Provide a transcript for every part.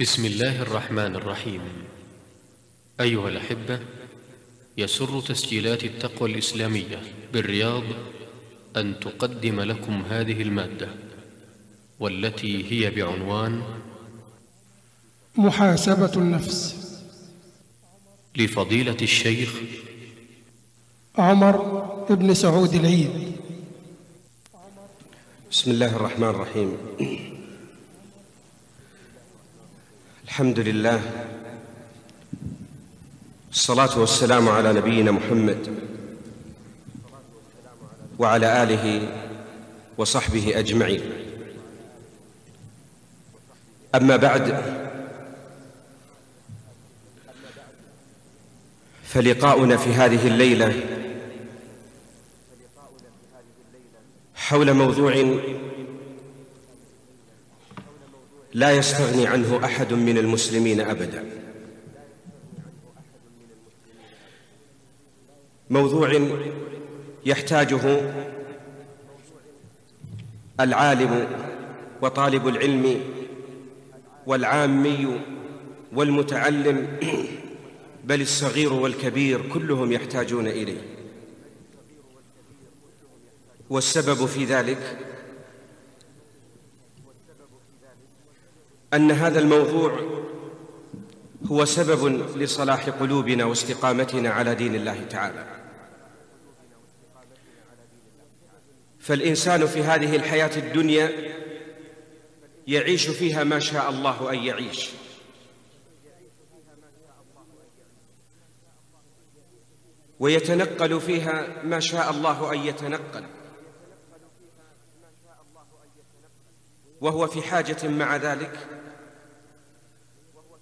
بسم الله الرحمن الرحيم. أيها الأحبة يسر تسجيلات التقوى الإسلامية بالرياض أن تقدم لكم هذه المادة والتي هي بعنوان محاسبة النفس. لفضيلة الشيخ عمر بن سعود العيد. بسم الله الرحمن الرحيم. الحمد لله. الصلاة والسلام على نبينا محمد وعلى آله وصحبه أجمعين. أما بعد فلقاؤنا في هذه الليلة حول موضوع لا يستغني عنه أحد من المسلمين أبدا. موضوع يحتاجه العالم وطالب العلم والعامي والمتعلم بل الصغير والكبير كلهم يحتاجون إليه. والسبب في ذلك أن هذا الموضوع هو سبب لصلاح قلوبنا واستقامتنا على دين الله تعالى. فالإنسان في هذه الحياة الدنيا يعيش فيها ما شاء الله أن يعيش. ويتنقل فيها ما شاء الله أن يتنقل. وهو في حاجة مع ذلك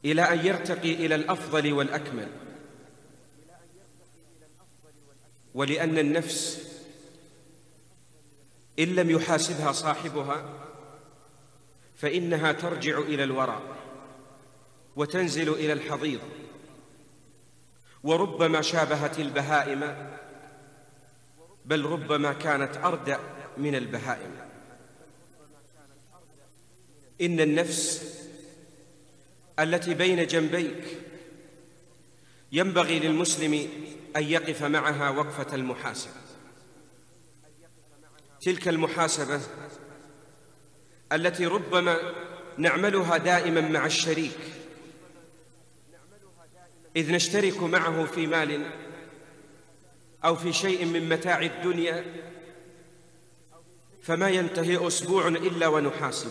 إلى أن يرتقي إلى الأفضل والأكمل. ولأن النفس إن لم يحاسبها صاحبها فإنها ترجع إلى الوراء وتنزل إلى الحضيض. وربما شابهت البهائم بل ربما كانت أردأ من البهائم. إن النفس التي بين جنبيك. ينبغي للمسلم أن يقف معها وقفة المحاسبة. تلك المحاسبة التي ربما نعملها دائما مع الشريك. إذ نشترك معه في مال أو في شيء من متاع الدنيا فما ينتهي أسبوع إلا ونحاسب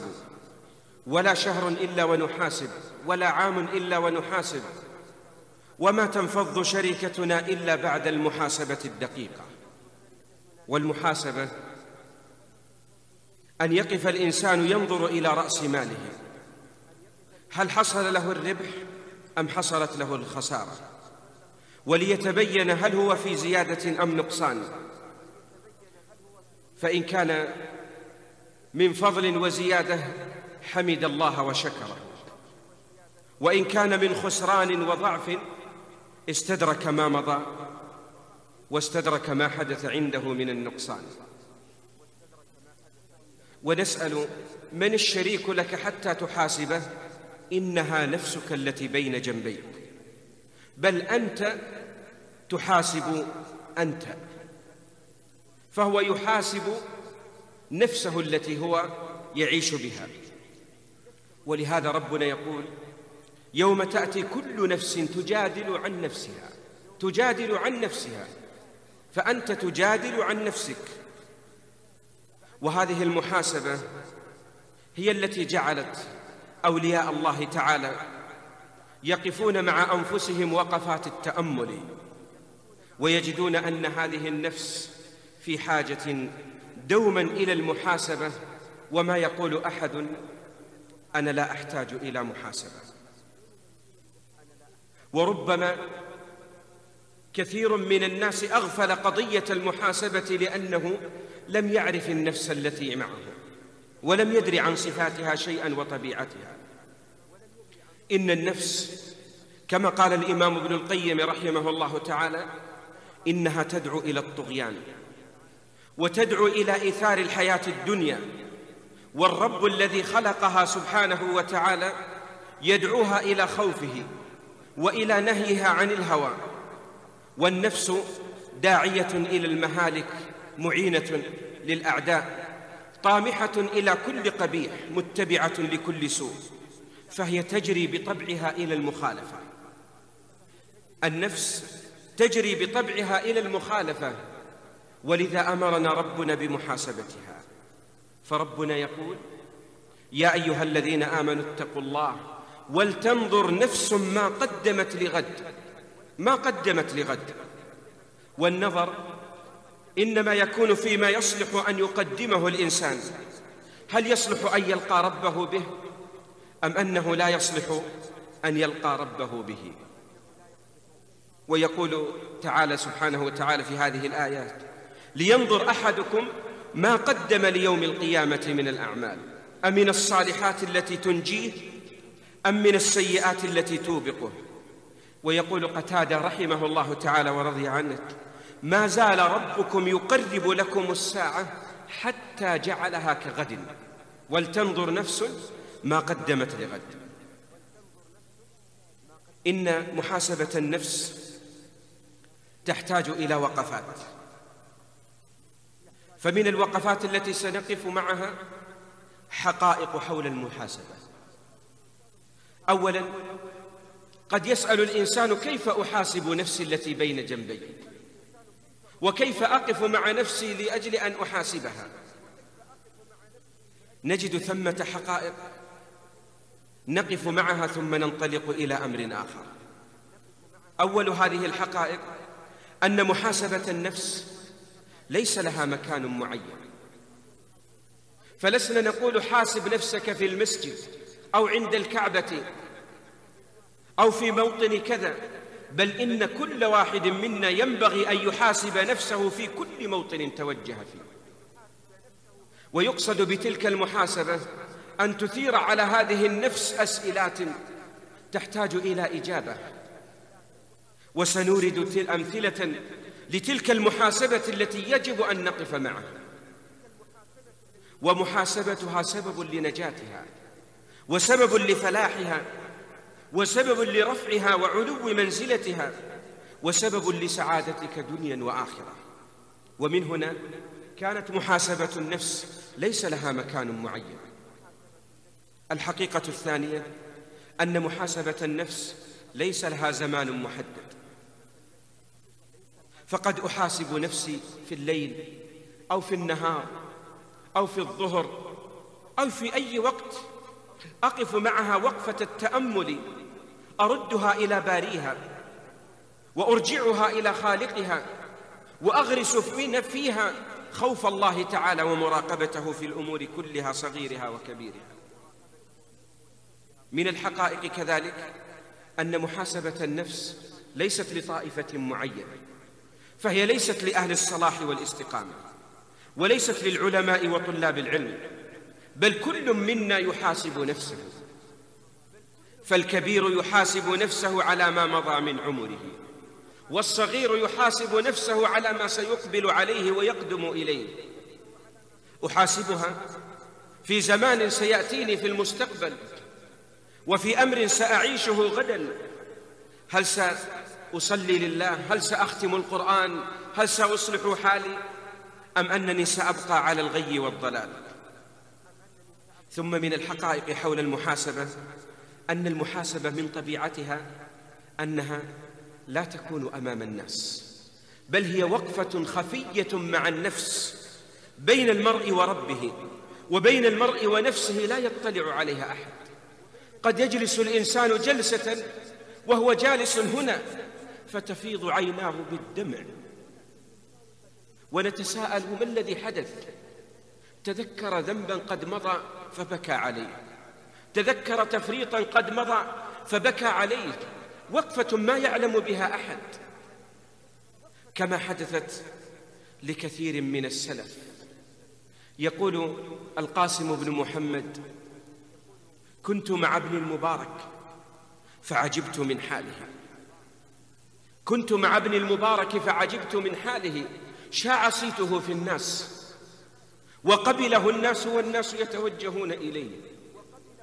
ولا شهر إلا ونحاسب ولا عام إلا ونحاسب. وما تنفض شركتنا إلا بعد المحاسبة الدقيقة. والمحاسبة أن يقف الإنسان ينظر إلى رأس ماله. هل حصل له الربح أم حصلت له الخسارة؟ وليتبين هل هو في زيادة أم نقصان. فإن كان من فضل وزيادة حمد الله وشكره. وإن كان من خسران وضعف استدرك ما مضى واستدرك ما حدث عنده من النقصان. ونسأل من الشريك لك حتى تحاسبه إنها نفسك التي بين جنبيك. بل أنت تحاسب أنت. فهو يحاسب نفسه التي هو يعيش بها. ولهذا ربنا يقول يوم تأتي كل نفس تجادل عن نفسها تجادل عن نفسها فأنت تجادل عن نفسك. وهذه المحاسبة هي التي جعلت أولياء الله تعالى يقفون مع أنفسهم وقفات التأمل ويجدون أن هذه النفس في حاجة دوما إلى المحاسبة وما يقول أحد أنا لا أحتاج إلى محاسبة. وربما كثير من الناس أغفل قضية المحاسبة لأنه لم يعرف النفس التي معه ولم يدري عن صفاتها شيئا وطبيعتها. إن النفس كما قال الإمام ابن القيم رحمه الله تعالى إنها تدعو إلى الطغيان وتدعو إلى إيثار الحياة الدنيا. والرب الذي خلقها سبحانه وتعالى يدعوها إلى خوفه وإلى نهيها عن الهوى. والنفس داعية إلى المهالك معينة للأعداء طامحة إلى كل قبيح متبعة لكل سوء فهي تجري بطبعها إلى المخالفة. النفس تجري بطبعها إلى المخالفة ولذا أمرنا ربنا بمحاسبتها. فربنا يقول يا أيها الذين آمنوا اتقوا الله ولتنظر نفس ما قدمت لغد. ما قدمت لغد. والنظر إنما يكون فيما يصلح أن يقدمه الإنسان. هل يصلح أن يلقى ربه به أم أنه لا يصلح أن يلقى ربه به؟ ويقول تعالى سبحانه وتعالى في هذه الآيات لينظر أحدكم ما قدم ليوم القيامة من الأعمال؟ أمن الصالحات التي تنجيه؟ أم من السيئات التي توبقه؟ ويقول قتادة رحمه الله تعالى ورضي عنه ما زال ربكم يقرب لكم الساعة حتى جعلها كغد. ولتنظر نفس ما قدمت لغد. إن محاسبة النفس تحتاج إلى وقفات. فمن الوقفات التي سنقف معها حقائق حول المحاسبة. أولا قد يسأل الإنسان كيف أحاسب نفسي التي بين جنبي؟ وكيف أقف مع نفسي لأجل أن أحاسبها؟ نجد ثمة حقائق نقف معها ثم ننطلق إلى أمر آخر. أول هذه الحقائق أن محاسبة النفس ليس لها مكان معين. فلسنا نقول حاسب نفسك في المسجد أو عند الكعبة أو في موطن كذا بل إن كل واحد منا ينبغي أن يحاسب نفسه في كل موطن توجه فيه. ويقصد بتلك المحاسبة أن تثير على هذه النفس أسئلات تحتاج إلى إجابة. وسنورد أمثلة لتلك المحاسبة التي يجب أن نقف معها. ومحاسبتها سبب لنجاتها وسبب لفلاحها وسبب لرفعها وعلو منزلتها وسبب لسعادتك دنيا وآخرة. ومن هنا كانت محاسبة النفس ليس لها مكان معين. الحقيقة الثانية أن محاسبة النفس ليس لها زمان محدد. فقد أحاسب نفسي في الليل أو في النهار أو في الظهر أو في أي وقت أقف معها وقفة التأمل أردها إلى باريها وأرجعها إلى خالقها وأغرس فيها خوف الله تعالى ومراقبته في الأمور كلها صغيرها وكبيرها. من الحقائق كذلك أن محاسبة النفس ليست لطائفة معينة. فهي ليست لأهل الصلاح والاستقامة وليست للعلماء وطلاب العلم بل كل منا يحاسب نفسه فالكبير يحاسب نفسه على ما مضى من عمره والصغير يحاسب نفسه على ما سيقبل عليه ويقدم إليه. أحاسبها؟ في زمان سيأتيني في المستقبل وفي أمر سأعيشه غدا هل سأصلي لله. هل سأختم القرآن؟ هل سأصلح حالي؟ أم أنني سأبقى على الغي والضلال؟ ثم من الحقائق حول المحاسبة أن المحاسبة من طبيعتها أنها لا تكون أمام الناس بل هي وقفة خفية مع النفس بين المرء وربه وبين المرء ونفسه لا يطلع عليها أحد. قد يجلس الإنسان جلسة وهو جالس هنا فتفيض عيناه بالدمع. ونتساءل ما الذي حدث. تذكر ذنبا قد مضى فبكى عليه. تذكر تفريطا قد مضى فبكى عليه. وقفة ما يعلم بها أحد. كما حدثت لكثير من السلف. يقول القاسم بن محمد كنت مع ابن المبارك فعجبت من حاله. كنت مع ابن المبارك فعجبت من حاله شاع صيته في الناس وقبله الناس والناس يتوجهون إليه.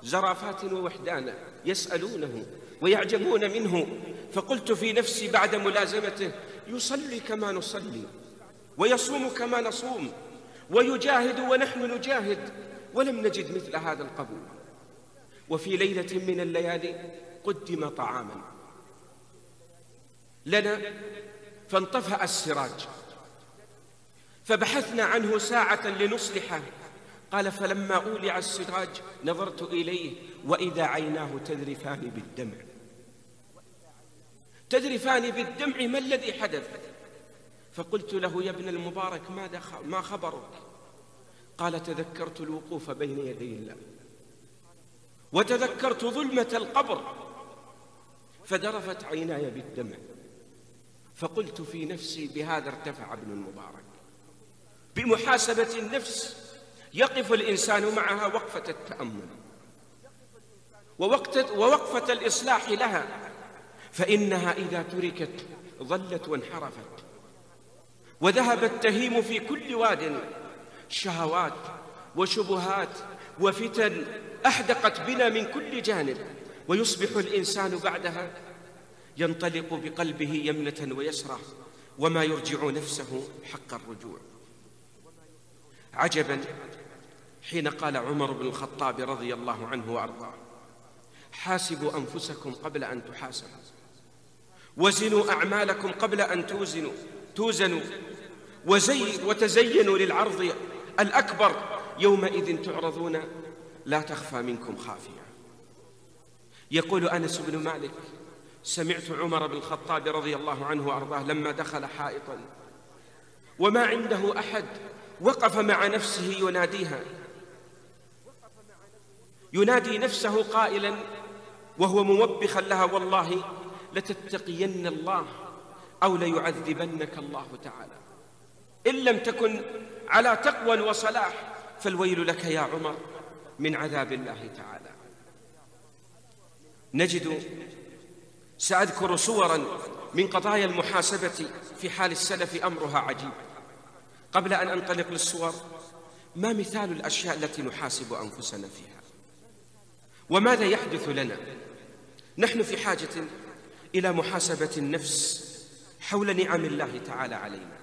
زرافات ووحدانا يسألونه ويعجبون منه فقلت في نفسي بعد ملازمته يصلي كما نصلي ويصوم كما نصوم ويجاهد ونحن نجاهد ولم نجد مثل هذا القبول. وفي ليلة من الليالي قدم طعاما. لنا فانطفأ السراج. فبحثنا عنه ساعة لنصلحه قال فلما أولع السراج نظرت إليه وإذا عيناه تذرفان بالدمع. تذرفان بالدمع ما الذي حدث؟ فقلت له يا ابن المبارك ماذا ما خبرك؟ قال تذكرت الوقوف بين يدي الله. وتذكرت ظلمة القبر. فذرفت عيناي بالدمع. فقلت في نفسي بهذا ارتفع ابن المبارك. بمحاسبة النفس يقف الإنسان معها وقفة التأمل. ووقت ووقفة الإصلاح لها فإنها إذا تركت ظلت وانحرفت. وذهبت تهيم في كل واد شهوات وشبهات وفتن أحدقت بنا من كل جانب. ويصبح الإنسان بعدها ينطلق بقلبه يمنة ويسرى وما يرجع نفسه حق الرجوع. عجبا حين قال عمر بن الخطاب رضي الله عنه وأرضاه حاسبوا أنفسكم قبل أن تحاسبوا وزنوا أعمالكم قبل أن توزنوا توزنوا وزي وتزينوا للعرض الأكبر يومئذ تعرضون لا تخفى منكم خافية. يقول أنس بن مالك سمعت عمر بن الخطاب رضي الله عنه وأرضاه لما دخل حائطا. وما عنده أحد وقف مع نفسه يناديها. ينادي نفسه قائلا وهو موبخا لها والله لتتقين الله أو ليعذبنك الله تعالى. إن لم تكن على تقوى وصلاح فالويل لك يا عمر من عذاب الله تعالى. نجد سأذكر صورا من قضايا المحاسبة في حال السلف أمرها عجيب. قبل أن أنطلق للصور ما مثال الأشياء التي نحاسب أنفسنا فيها؟ وماذا يحدث لنا؟ نحن في حاجة إلى محاسبة النفس حول نعم الله تعالى علينا.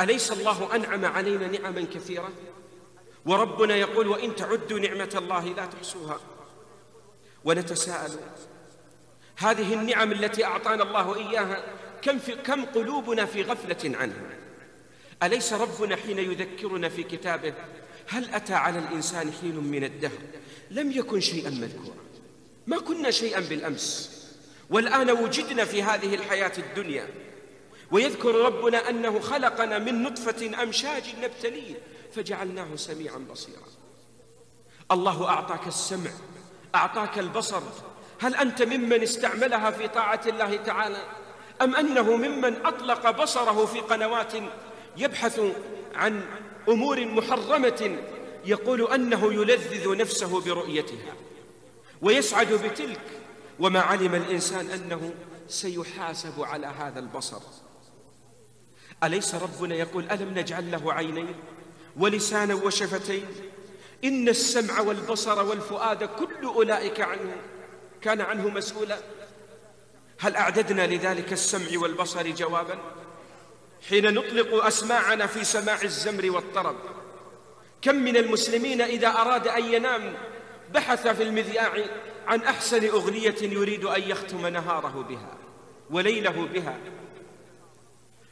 أليس الله أنعم علينا نعما كثيرة؟ وربنا يقول وإن تعدوا نعمة الله لا تحصوها. ونتساءل هذه النعم التي أعطانا الله إياها كم, في كم قلوبنا في غفلة عنها؟ أليس ربنا حين يذكرنا في كتابه هل أتى على الإنسان حين من الدهر؟ لم يكن شيئا مذكورا. ما كنا شيئا بالأمس. والآن وجدنا في هذه الحياة الدنيا. ويذكر ربنا أنه خلقنا من نطفة أمشاج نبتلية فجعلناه سميعا بصيرا. الله أعطاك السمع أعطاك البصر هل أنت ممن استعملها في طاعة الله تعالى؟ أم أنه ممن أطلق بصره في قنوات يبحث عن أمور محرمة يقول أنه يلذذ نفسه برؤيتها ويسعد بتلك وما علم الإنسان أنه سيحاسب على هذا البصر. أليس ربنا يقول ألم نجعل له عينين ولسانا وشفتين؟ إن السمع والبصر والفؤاد كل أولئك عنه. كان عنه مسؤولا. هل أعددنا لذلك السمع والبصر جوابا؟ حين نطلق أسماعنا في سماع الزمر والطرب. كم من المسلمين إذا أراد أن ينام بحث في المذياع عن أحسن أغنية يريد أن يختم نهاره بها وليله بها.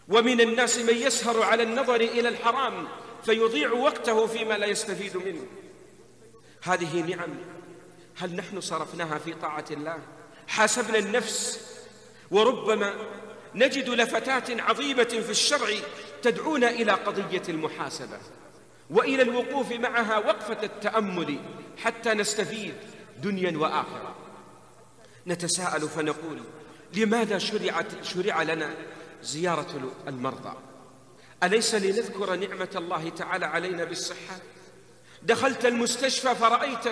ومن الناس من يسهر على النظر إلى الحرام فيضيع وقته فيما لا يستفيد منه. هذه نعم هل نحن صرفناها في طاعة الله؟ حاسبنا النفس وربما نجد لفتات عظيمة في الشرع تدعونا إلى قضية المحاسبة وإلى الوقوف معها وقفة التأمل حتى نستفيد دنيا وآخرة. نتساءل فنقول لماذا شرعت شرع لنا زيارة المرضى؟ أليس لنذكر نعمة الله تعالى علينا بالصحة؟ دخلت المستشفى فرأيت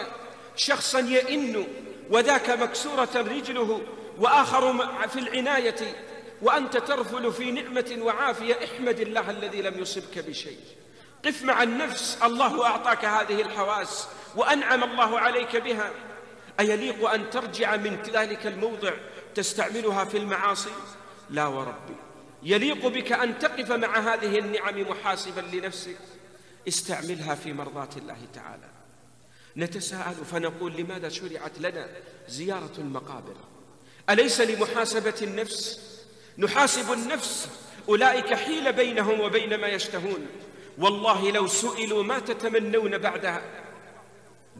شخصا يئن وذاك مكسورة رجله وآخر في العناية وأنت ترفل في نعمة وعافية احمد الله الذي لم يصبك بشيء. قف مع النفس الله أعطاك هذه الحواس وأنعم الله عليك بها. أيليق أن ترجع من ذلك الموضع تستعملها في المعاصي؟ لا وربي يليق بك أن تقف مع هذه النعم محاسبا لنفسك. استعملها في مرضاة الله تعالى. نتساءل فنقول لماذا شرعت لنا زيارة المقابر؟ أليس لمحاسبة النفس؟ نحاسب النفس أولئك حيل بينهم وبين ما يشتهون. والله لو سئلوا ما تتمنون بعدها؟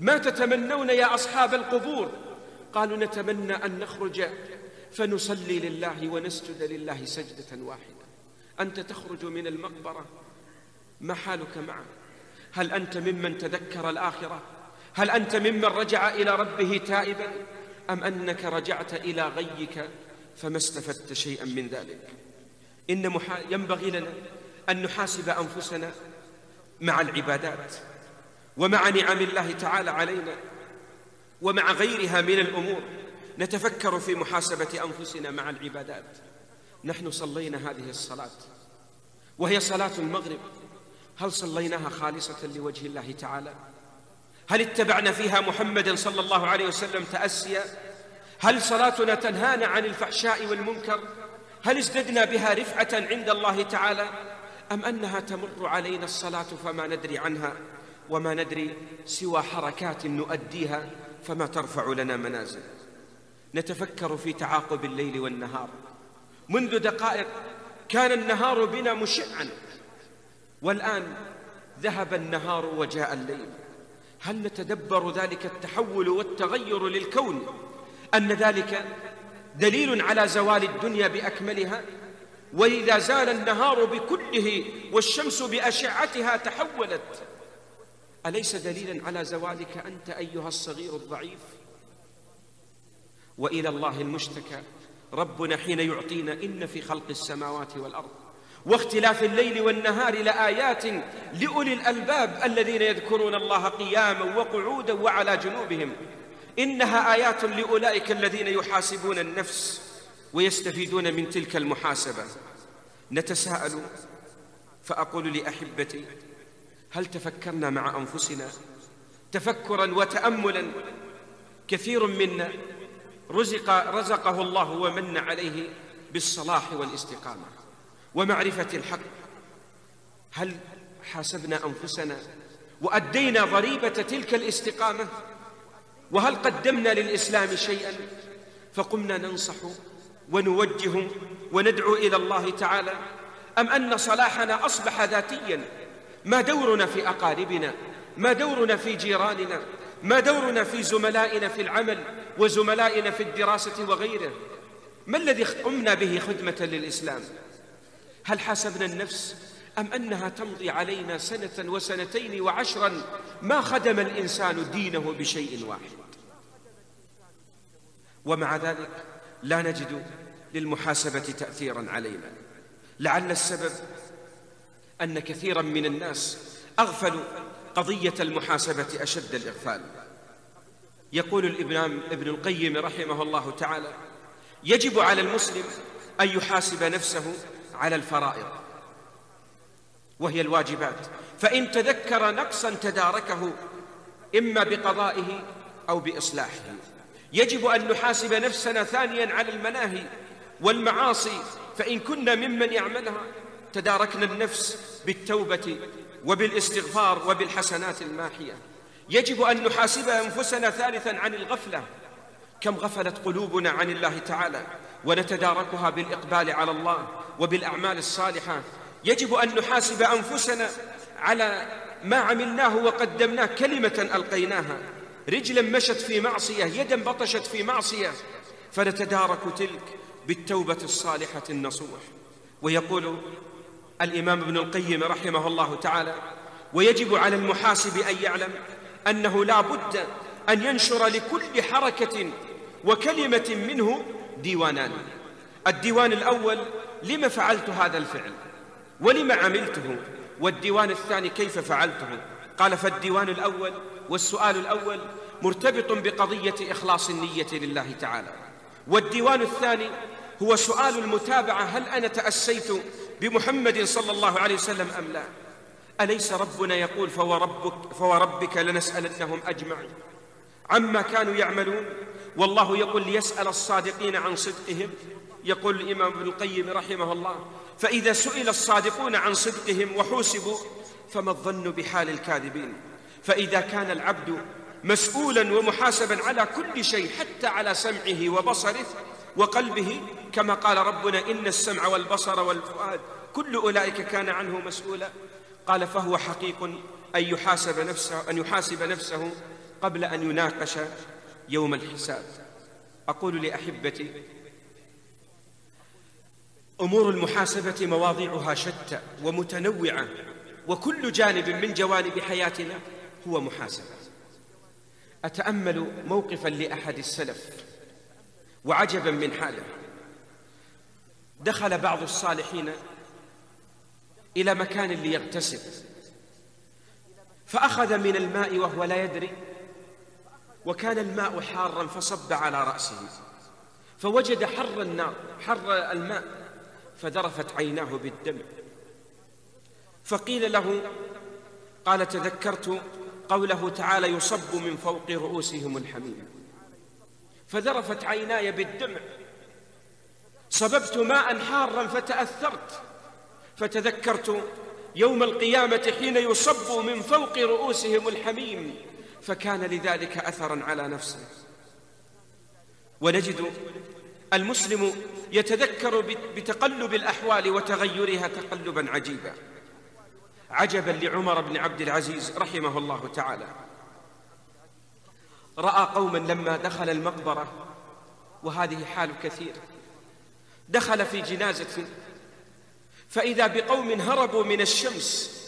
ما تتمنون يا أصحاب القبور؟ قالوا نتمنى أن نخرج فنصلي لله ونسجد لله سجدة واحدة. أنت تخرج من المقبرة؟ ما حالك معه؟ هل أنت ممن تذكر الآخرة؟ هل أنت ممن رجع إلى ربه تائبا؟ أم أنك رجعت إلى غيك فما استفدت شيئا من ذلك؟ إن محا... ينبغي لنا أن نحاسب أنفسنا مع العبادات ومع نعم الله تعالى علينا ومع غيرها من الأمور. نتفكر في محاسبة أنفسنا مع العبادات. نحن صلينا هذه الصلاة وهي صلاة المغرب. هل صليناها خالصة لوجه الله تعالى؟ هل اتبعنا فيها محمدا صلى الله عليه وسلم تأسيا؟ هل صلاتنا تنهانا عن الفحشاء والمنكر؟ هل ازددنا بها رفعة عند الله تعالى؟ أم أنها تمر علينا الصلاة فما ندري عنها وما ندري سوى حركات نؤديها فما ترفع لنا منازل. نتفكر في تعاقب الليل والنهار. منذ دقائق كان النهار بنا مشعا والآن ذهب النهار وجاء الليل. هل نتدبر ذلك التحول والتغير للكون؟ أن ذلك دليل على زوال الدنيا بأكملها؟ وإذا زال النهار بكله والشمس بأشعتها تحولت؟ أليس دليلا على زوالك أنت أيها الصغير الضعيف؟ وإلى الله المشتكى ربنا حين يعطينا إن في خلق السماوات والأرض واختلاف الليل والنهار لآيات لأولي الألباب الذين يذكرون الله قياما وقعودا وعلى جنوبهم. إنها آيات لأولئك الذين يحاسبون النفس ويستفيدون من تلك المحاسبة. نتساءل فأقول لأحبتي هل تفكرنا مع أنفسنا تفكرا وتأملا؟ كثير منا رزق رزقه الله ومن عليه بالصلاح والاستقامة. ومعرفة الحق. هل حاسبنا أنفسنا وأدينا ضريبة تلك الاستقامة؟ وهل قدمنا للإسلام شيئا؟ فقمنا ننصح ونوجه وندعو إلى الله تعالى. أم أن صلاحنا أصبح ذاتيا؟ ما دورنا في أقاربنا ما دورنا في جيراننا ما دورنا في زملائنا في العمل وزملائنا في الدراسة وغيره. ما الذي قمنا به خدمة للإسلام؟ هل حاسبنا النفس أم أنها تمضي علينا سنة وسنتين وعشرا ما خدم الإنسان دينه بشيء واحد؟ ومع ذلك لا نجد للمحاسبة تأثيرا علينا. لعل السبب أن كثيرا من الناس أغفلوا قضية المحاسبة أشد الإغفال. يقول الإمام ابن القيم رحمه الله تعالى يجب على المسلم أن يحاسب نفسه على الفرائض. وهي الواجبات. فإن تذكر نقصا تداركه إما بقضائه أو بإصلاحه. يجب أن نحاسب نفسنا ثانيا على المناهي والمعاصي فإن كنا ممن يعملها تداركنا النفس بالتوبة وبالاستغفار وبالحسنات الماحية. يجب أن نحاسب أنفسنا ثالثا عن الغفلة. كم غفلت قلوبنا عن الله تعالى ونتداركها بالإقبال على الله. وبالأعمال الصالحة. يجب أن نحاسب أنفسنا على ما عملناه وقدمناه كلمة ألقيناها. رجلا مشت في معصية يدا بطشت في معصية فنتدارك تلك بالتوبة الصالحة النصوح. ويقول الإمام ابن القيم رحمه الله تعالى ويجب على المحاسب أن يعلم أنه لا بد أن ينشر لكل حركة وكلمة منه ديوانان. الديوان الأول لم فعلت هذا الفعل؟ ولم عملته؟ والديوان الثاني كيف فعلته؟ قال فالديوان الأول والسؤال الأول مرتبط بقضية إخلاص النية لله تعالى. والديوان الثاني هو سؤال المتابعة هل أنا تأسيت بمحمد صلى الله عليه وسلم أم لا؟ أليس ربنا يقول فوربك, فوربك لنسألنهم أجمعين. عما كانوا يعملون والله يقول ليسأل الصادقين عن صدقهم. يقول الإمام ابن القيم رحمه الله فإذا سئل الصادقون عن صدقهم وحوسبوا فما الظن بحال الكاذبين؟ فإذا كان العبد مسؤولا ومحاسبا على كل شيء حتى على سمعه وبصره وقلبه كما قال ربنا إن السمع والبصر والفؤاد كل أولئك كان عنه مسؤولا. قال فهو حقيق أن يحاسب نفسه أن يحاسب نفسه قبل أن يناقش يوم الحساب. أقول لأحبتي أمور المحاسبة مواضيعها شتى ومتنوعة وكل جانب من جوانب حياتنا هو محاسبة. أتأمل موقفا لأحد السلف وعجبا من حاله. دخل بعض الصالحين إلى مكان ليغتسل فأخذ من الماء وهو لا يدري وكان الماء حارا فصب على رأسه فوجد حر النار حر الماء فذرفت عيناه بالدم. فقيل له قال تذكرت قوله تعالى يصب من فوق رؤوسهم الحميم. فذرفت عيناي بالدمع صببت ماء حارا فتأثرت. فتذكرت يوم القيامة حين يصب من فوق رؤوسهم الحميم. فكان لذلك أثرا على نفسه. ونجد المسلم يتذكر بتقلب الأحوال وتغيرها تقلبا عجيبا. عجبا لعمر بن عبد العزيز رحمه الله تعالى. رأى قوما لما دخل المقبرة وهذه حال كثير. دخل في جنازة. فإذا بقوم هربوا من الشمس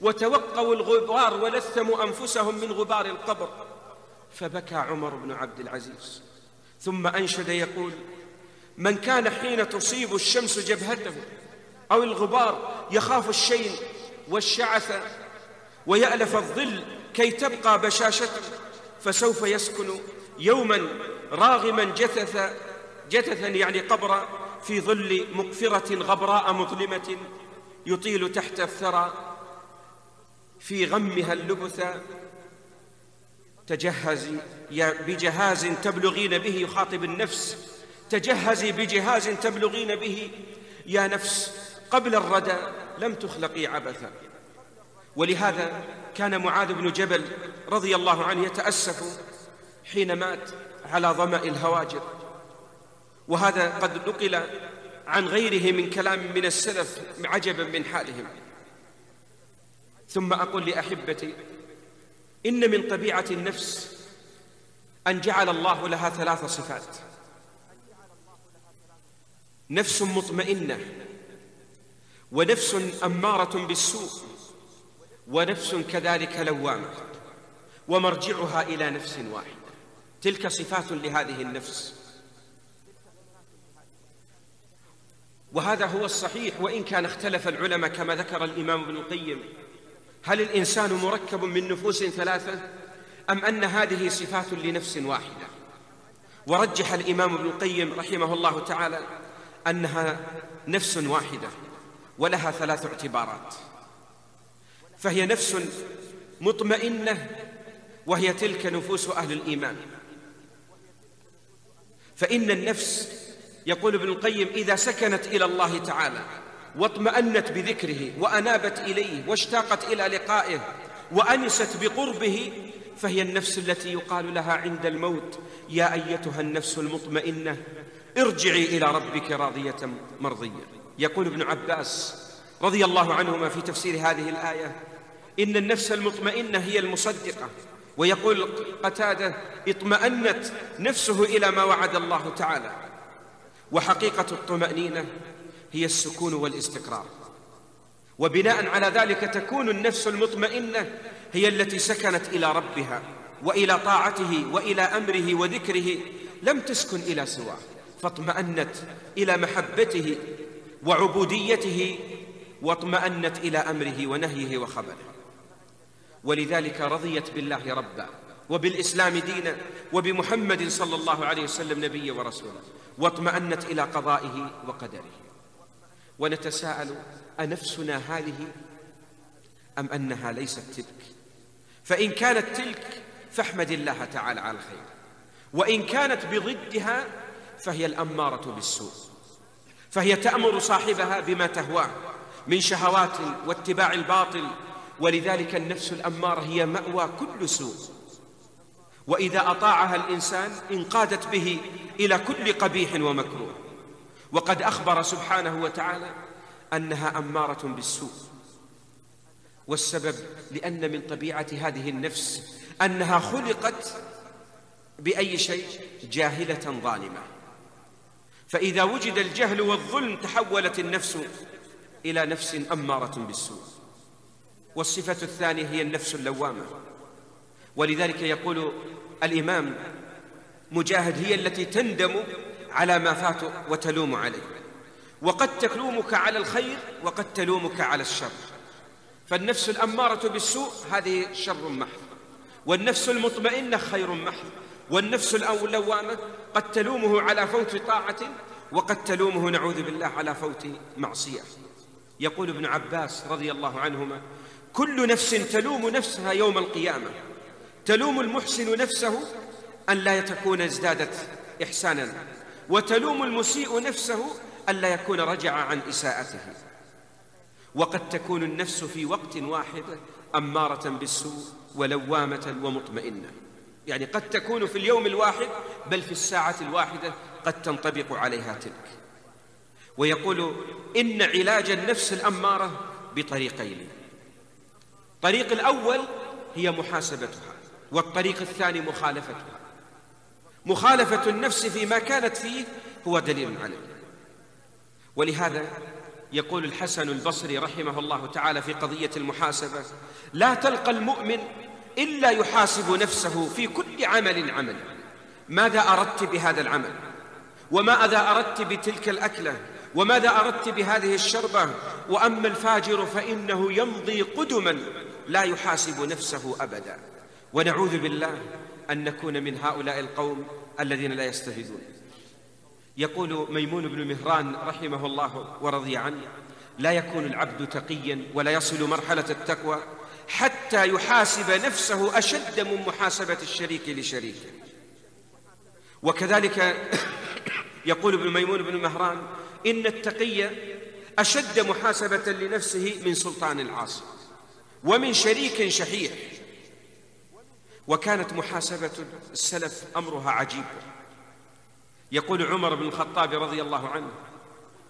وتوقوا الغبار ولثموا أنفسهم من غبار القبر فبكى عمر بن عبد العزيز. ثم أنشد يقول من كان حين تصيب الشمس جبهته أو الغبار يخاف الشين والشعث ويألف الظل كي تبقى بشاشته فسوف يسكن يوما راغما جثث جثثا يعني قبرا في ظل مقفرة غبراء مظلمة يطيل تحت الثرى في غمها اللبث تجهزي بجهاز تبلغين به يخاطب النفس تجهزي بجهاز تبلغين به. يا نفس قبل الردى لم تخلقي عبثا. ولهذا كان معاذ بن جبل رضي الله عنه يتأسف حين مات على ظمأ الهواجر. وهذا قد نقل عن غيره من كلام من السلف عجبا من حالهم. ثم أقول لأحبتي إن من طبيعة النفس أن جعل الله لها ثلاث صفات. نفس مطمئنة ونفس أمارة بالسوء ونفس كذلك لوامة ومرجعها إلى نفس واحدة. تلك صفات لهذه النفس. وهذا هو الصحيح وإن كان اختلف العلماء كما ذكر الإمام ابن القيم هل الإنسان مركب من نفوس ثلاثة أم أن هذه صفات لنفس واحدة؟ ورجح الإمام ابن القيم رحمه الله تعالى أنها نفس واحدة ولها ثلاث اعتبارات. فهي نفس مطمئنة وهي تلك نفوس أهل الإيمان. فإن النفس يقول ابن القيم إذا سكنت إلى الله تعالى واطمأنت بذكره وأنابت إليه واشتاقت إلى لقائه وأنست بقربه فهي النفس التي يقال لها عند الموت يا أيتها النفس المطمئنة ارجعي إلى ربك راضية مرضية. يقول ابن عباس رضي الله عنهما في تفسير هذه الآية إن النفس المطمئنة هي المصدقة. ويقول قتادة اطمأنت نفسه إلى ما وعد الله تعالى. وحقيقة الطمأنينة هي السكون والاستقرار. وبناء على ذلك تكون النفس المطمئنة هي التي سكنت إلى ربها وإلى طاعته وإلى أمره وذكره لم تسكن إلى سواه. فاطمأنت إلى محبته وعبوديته واطمأنت إلى أمره ونهيه وخبره. ولذلك رضيت بالله ربا وبالإسلام دينا وبمحمد صلى الله عليه وسلم نبيا ورسولا واطمأنت إلى قضائه وقدره. ونتساءل أنفسنا هذه أم أنها ليست تلك؟ فإن كانت تلك فاحمد الله تعالى على الخير وإن كانت بضدها فهي الأمارة بالسوء. فهي تأمر صاحبها بما تهواه من شهوات واتباع الباطل ولذلك النفس الأمارة هي مأوى كل سوء. وإذا أطاعها الإنسان انقادت به إلى كل قبيح ومكروه. وقد أخبر سبحانه وتعالى أنها أمارة بالسوء. والسبب لأن من طبيعة هذه النفس أنها خلقت بأي شيء؟ جاهلة ظالمة. فإذا وجد الجهل والظلم تحولت النفس إلى نفس أمارة بالسوء. والصفة الثانية هي النفس اللوامة. ولذلك يقول الإمام مجاهد هي التي تندم على ما فات وتلوم عليه. وقد تلومك على الخير وقد تلومك على الشر. فالنفس الأمارة بالسوء هذه شر محض. والنفس المطمئنة خير محض. والنفس اللوامة قد تلومه على فوت طاعة وقد تلومه نعوذ بالله على فوت معصية. يقول ابن عباس رضي الله عنهما كل نفس تلوم نفسها يوم القيامة. تلوم المحسن نفسه أن لا تكون ازدادت إحسانا وتلوم المسيء نفسه أن لا يكون رجع عن إساءته. وقد تكون النفس في وقت واحد أمارة بالسوء ولوامة ومطمئنة. يعني قد تكون في اليوم الواحد بل في الساعة الواحدة قد تنطبق عليها تلك. ويقول إن علاج النفس الأمارة بطريقين. الطريق الأول هي محاسبتها والطريق الثاني مخالفتها. مخالفة النفس فيما كانت فيه هو دليل عليه. ولهذا يقول الحسن البصري رحمه الله تعالى في قضية المحاسبة لا تلقى المؤمن إلا يحاسب نفسه في كل عمل عمل. ماذا أردت بهذا العمل؟ وماذا أردت بتلك الأكلة؟ وماذا أردت بهذه الشربة؟ وأما الفاجر فإنه يمضي قدما لا يحاسب نفسه أبدا. ونعوذ بالله أن نكون من هؤلاء القوم الذين لا يستفيدون. يقول ميمون بن مهران رحمه الله ورضي عنه لا يكون العبد تقيا ولا يصل مرحلة التقوى حتى يحاسب نفسه أشد من محاسبة الشريك لشريكه. وكذلك يقول ابن ميمون بن مهران إن التقي أشد محاسبة لنفسه من سلطان العاصي ومن شريك شحيح. وكانت محاسبة السلف أمرها عجيب. يقول عمر بن الخطاب رضي الله عنه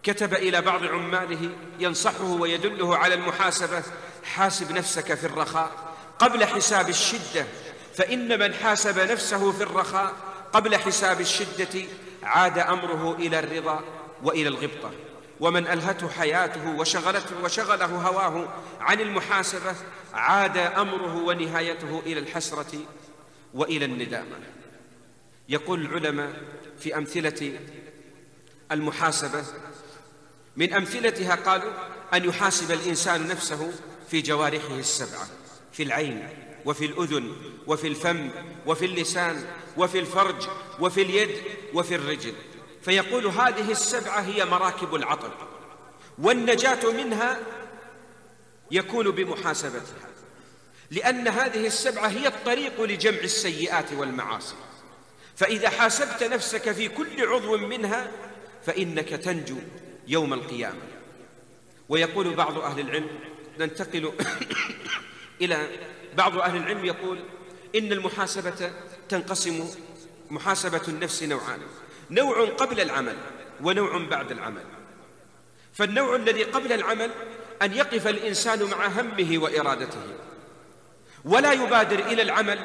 كتب إلى بعض عماله ينصحه ويدله على المحاسبة حاسب نفسك في الرخاء قبل حساب الشدة. فإن من حاسب نفسه في الرخاء قبل حساب الشدة عاد أمره إلى الرضا وإلى الغبطة ومن ألهته حياته وشغلته وشغله هواه عن المحاسبة عاد أمره ونهايته إلى الحسرة وإلى الندامة. يقول العلماء في أمثلة المحاسبة من أمثلتها قالوا أن يحاسب الإنسان نفسه في جوارحه السبعة في العين وفي الأذن وفي الفم وفي اللسان وفي الفرج وفي اليد وفي الرجل. فيقول هذه السبعة هي مراكب العطب والنجاة منها يكون بمحاسبتها لأن هذه السبعة هي الطريق لجمع السيئات والمعاصي. فإذا حاسبت نفسك في كل عضو منها فإنك تنجو يوم القيامة. ويقول بعض أهل العلم ننتقل إلى بعض أهل العلم يقول إن المحاسبة تنقسم محاسبة النفس نوعان نوع قبل العمل ونوع بعد العمل. فالنوع الذي قبل العمل أن يقف الإنسان مع همه وإرادته ولا يبادر إلى العمل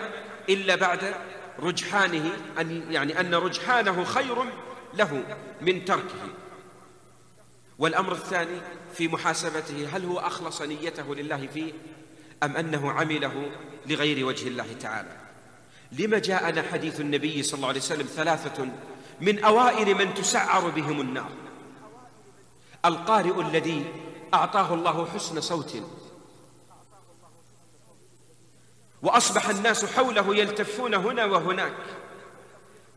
إلا بعد رجحانه أن يعني أن رجحانه خير له من تركه. والأمر الثاني في محاسبته هل هو أخلص نيته لله فيه أم أنه عمله لغير وجه الله تعالى؟ لما جاءنا حديث النبي صلى الله عليه وسلم ثلاثة من أوائل من تسعر بهم النار. القارئ الذي أعطاه الله حسن صوت. وأصبح الناس حوله يلتفون هنا وهناك.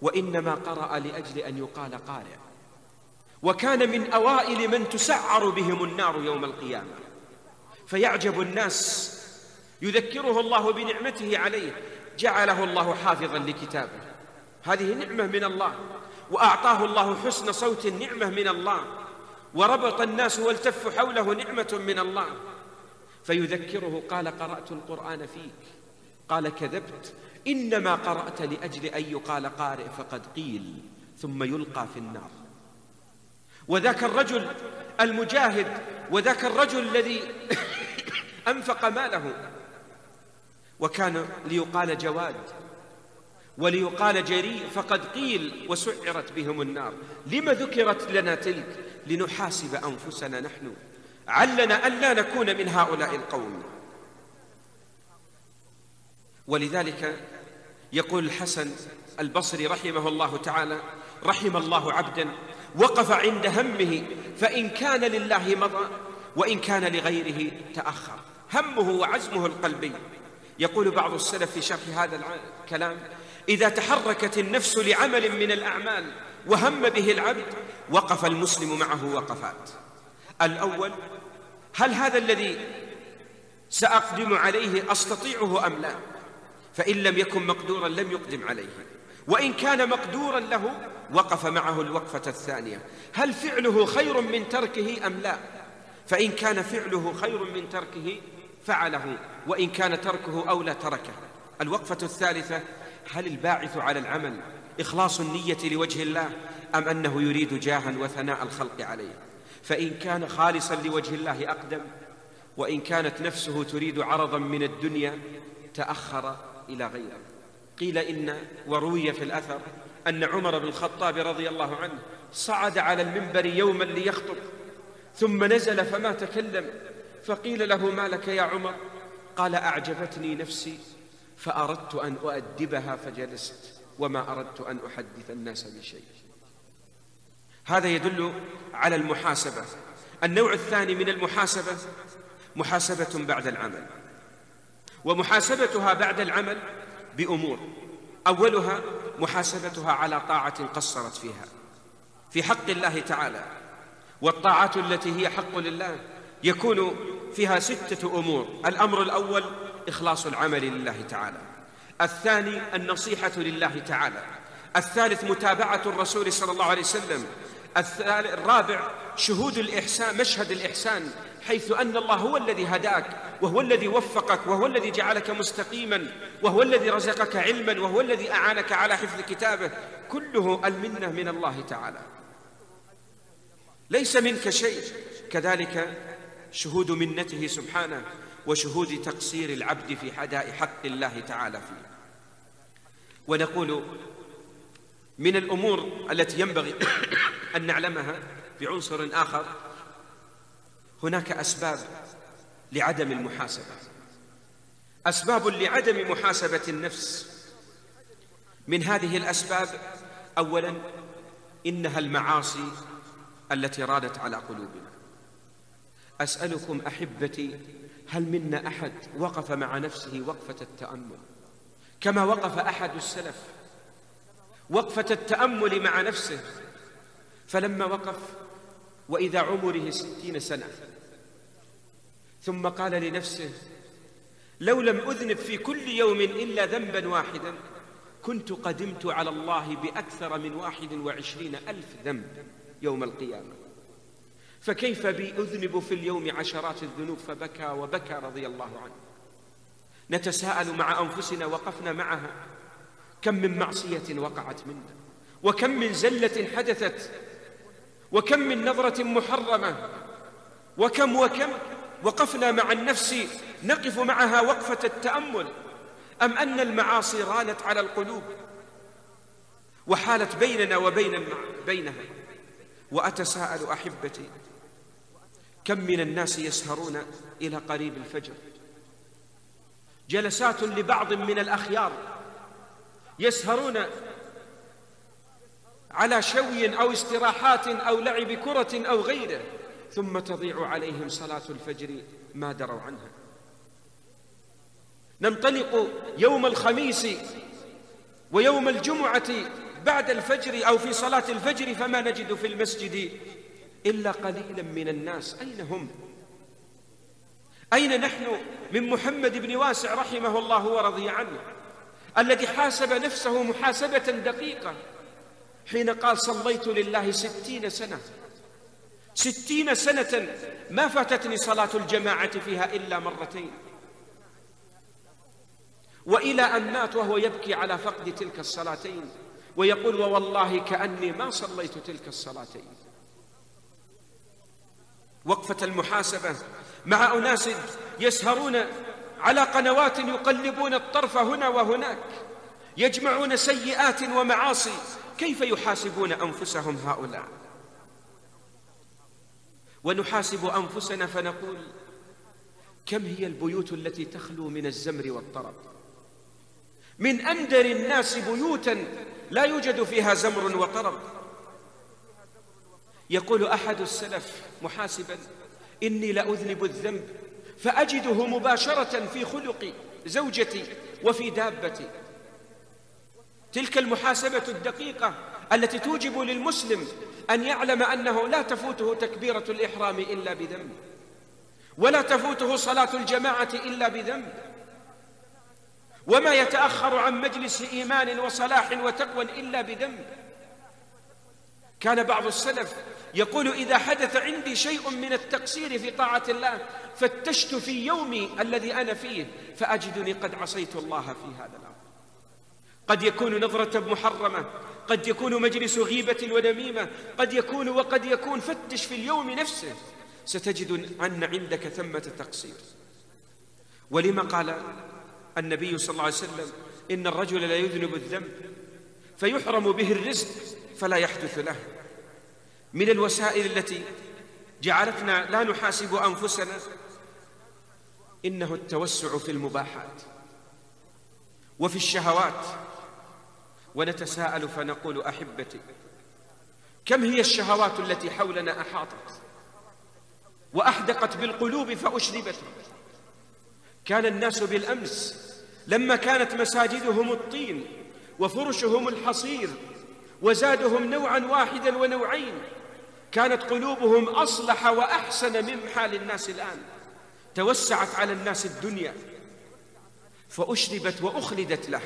وإنما قرأ لأجل أن يقال قارئ. وكان من أوائل من تسعر بهم النار يوم القيامة. فيعجب الناس يذكره الله بنعمته عليه جعله الله حافظا لكتابه. هذه نعمة من الله وأعطاه الله حسن صوت نعمة من الله وربط الناس والتفوا حوله نعمة من الله. فيذكره قال قرأت القرآن فيك. قال كذبت. إنما قرأت لأجل أن يقال قارئ فقد قيل ثم يلقى في النار. وذاك الرجل المجاهد وذاك الرجل الذي أنفق ماله. وكان ليقال جواد وليقال جريء فقد قيل وسعرت بهم النار. لم ذكرت لنا تلك؟ لنحاسب أنفسنا نحن. علنا ألا نكون من هؤلاء القوم. ولذلك يقول الحسن البصري رحمه الله تعالى رحم الله عبدا وقف عند همه فإن كان لله مضى وإن كان لغيره تأخر. همه وعزمه القلبي. يقول بعض السلف في شرح هذا الكلام إذا تحركت النفس لعمل من الأعمال وهم به العبد وقف المسلم معه وقفات. الأول هل هذا الذي سأقدم عليه أستطيعه أم لا؟ فإن لم يكن مقدورا لم يقدم عليه. وإن كان مقدورا له وقف معه الوقفة الثانية. هل فعله خير من تركه أم لا؟ فإن كان فعله خير من تركه فعله. وإن كان تركه أولى تركه. الوقفة الثالثة هل الباعث على العمل إخلاص النية لوجه الله أم أنه يريد جاها وثناء الخلق عليه؟ فإن كان خالصا لوجه الله أقدم وإن كانت نفسه تريد عرضا من الدنيا تأخر إلى غيره. قيل إن وروي في الأثر أن عمر بن الخطاب رضي الله عنه صعد على المنبر يوما ليخطب ثم نزل فما تكلم فقيل له ما لك يا عمر؟ قال أعجبتني نفسي فأردت أن أؤدبها فجلست وما أردت أن أحدث الناس بشيء. هذا يدل على المحاسبة. النوع الثاني من المحاسبة محاسبة بعد العمل ومحاسبتها بعد العمل بأمور. أولها محاسبتها على طاعة قصرت فيها. في حق الله تعالى. والطاعات التي هي حق لله يكون فيها ستة أمور. الأمر الأول إخلاص العمل لله تعالى. الثاني النصيحة لله تعالى. الثالث متابعة الرسول صلى الله عليه وسلم. الرابع شهود الإحسان مشهد الإحسان. حيث أن الله هو الذي هداك وهو الذي وفقك وهو الذي جعلك مستقيما وهو الذي رزقك علما وهو الذي أعانك على حفظ كتابه كله المنة من الله تعالى. ليس منك شيء. كذلك شهود منته سبحانه وشهود تقصير العبد في حداء حق الله تعالى فيه. ونقول من الأمور التي ينبغي أن نعلمها بعنصر آخر هناك أسباب لعدم المحاسبة. أسباب لعدم محاسبة النفس. من هذه الأسباب أولا إنها المعاصي التي رادت على قلوبنا. أسألكم أحبتي هل منا أحد وقف مع نفسه وقفة التأمل؟ كما وقف أحد السلف وقفة التأمل مع نفسه. فلما وقف وإذا عمره ستين سنة ثم قال لنفسه لو لم أذنب في كل يوم إلا ذنبا واحدا كنت قدمت على الله بأكثر من واحد وعشرين ألف ذنب يوم القيامة. فكيف بي أذنب في اليوم عشرات الذنوب؟ فبكى وبكى رضي الله عنه. نتساءل مع أنفسنا وقفنا معها. كم من معصية وقعت منا؟ وكم من زلة حدثت؟ وكم من نظرة محرمة؟ وكم وكم وقفنا مع النفس نقف معها وقفة التأمل. أم أن المعاصي رانت على القلوب؟ وحالت بيننا وبين بينها. وأتساءل أحبتي كم من الناس يسهرون إلى قريب الفجر؟ جلسات لبعض من الأخيار يسهرون على شوي أو استراحات أو لعب كرة أو غيره. ثم تضيع عليهم صلاة الفجر ما دروا عنها. ننطلق يوم الخميس ويوم الجمعة بعد الفجر أو في صلاة الفجر فما نجد في المسجد إلا قليلا من الناس. أين هم؟ أين نحن من محمد بن واسع رحمه الله ورضي عنه الذي حاسب نفسه محاسبة دقيقة حين قال صليت لله ستين سنة؟ ستين سنة ما فاتتني صلاة الجماعة فيها إلا مرتين. وإلى أن مات وهو يبكي على فقد تلك الصلاتين ويقول ووالله كأني ما صليت تلك الصلاتين. وقفة المحاسبة مع أناس يسهرون على قنوات يقلبون الطرف هنا وهناك يجمعون سيئات ومعاصي كيف يحاسبون أنفسهم هؤلاء؟ ونحاسب أنفسنا فنقول كم هي البيوت التي تخلو من الزمر والطرب؟ من أندر الناس بيوتا لا يوجد فيها زمر وطرب. يقول أحد السلف محاسبا إني لأذنب الذنب فأجده مباشرة في خلق زوجتي وفي دابتي. تلك المحاسبة الدقيقة التي توجب للمسلم أن يعلم أنه لا تفوته تكبيرة الإحرام إلا بذنب ولا تفوته صلاة الجماعة إلا بذنب. وما يتأخر عن مجلس إيمان وصلاح وتقوى إلا بذنب. كان بعض السلف يقول إذا حدث عندي شيء من التقصير في طاعة الله فتشت في يومي الذي أنا فيه فأجدني قد عصيت الله في هذا الأمر. قد يكون نظرة محرمة قد يكون مجلس غيبة ونميمة قد يكون وقد يكون فتش في اليوم نفسه. ستجد أن عندك ثمة تقصير. ولما قال النبي صلى الله عليه وسلم إن الرجل لا يذنب الذنب فيحرم به الرزق فلا يحدث له. من الوسائل التي جعلتنا لا نحاسب أنفسنا إنه التوسع في المباحات وفي الشهوات. ونتساءل فنقول أحبتي كم هي الشهوات التي حولنا أحاطت وأحدقت بالقلوب فأشربت؟ كان الناس بالأمس لما كانت مساجدهم الطين وفرشهم الحصير وزادهم نوعا واحدا ونوعين كانت قلوبهم أصلح وأحسن من حال الناس الآن توسعت على الناس الدنيا فأشربت وأخلدت له.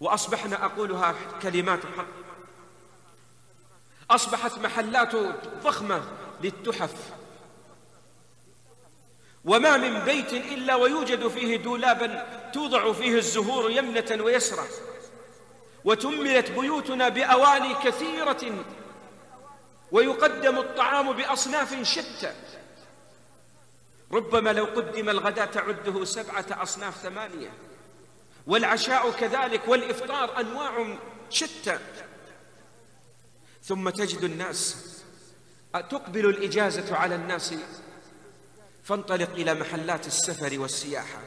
وأصبحنا أقولها كلمات حق. أصبحت محلات ضخمة للتحف. وما من بيت إلا ويوجد فيه دولابا توضع فيه الزهور يمنة ويسرى وتملت بيوتنا بأواني كثيرة. ويقدم الطعام بأصناف شتى. ربما لو قدم الغداء تعده سبعة أصناف ثمانية. والعشاء كذلك والإفطار أنواع شتى. ثم تجد الناس تقبل الإجازة على الناس فانطلق إلى محلات السفر والسياحة.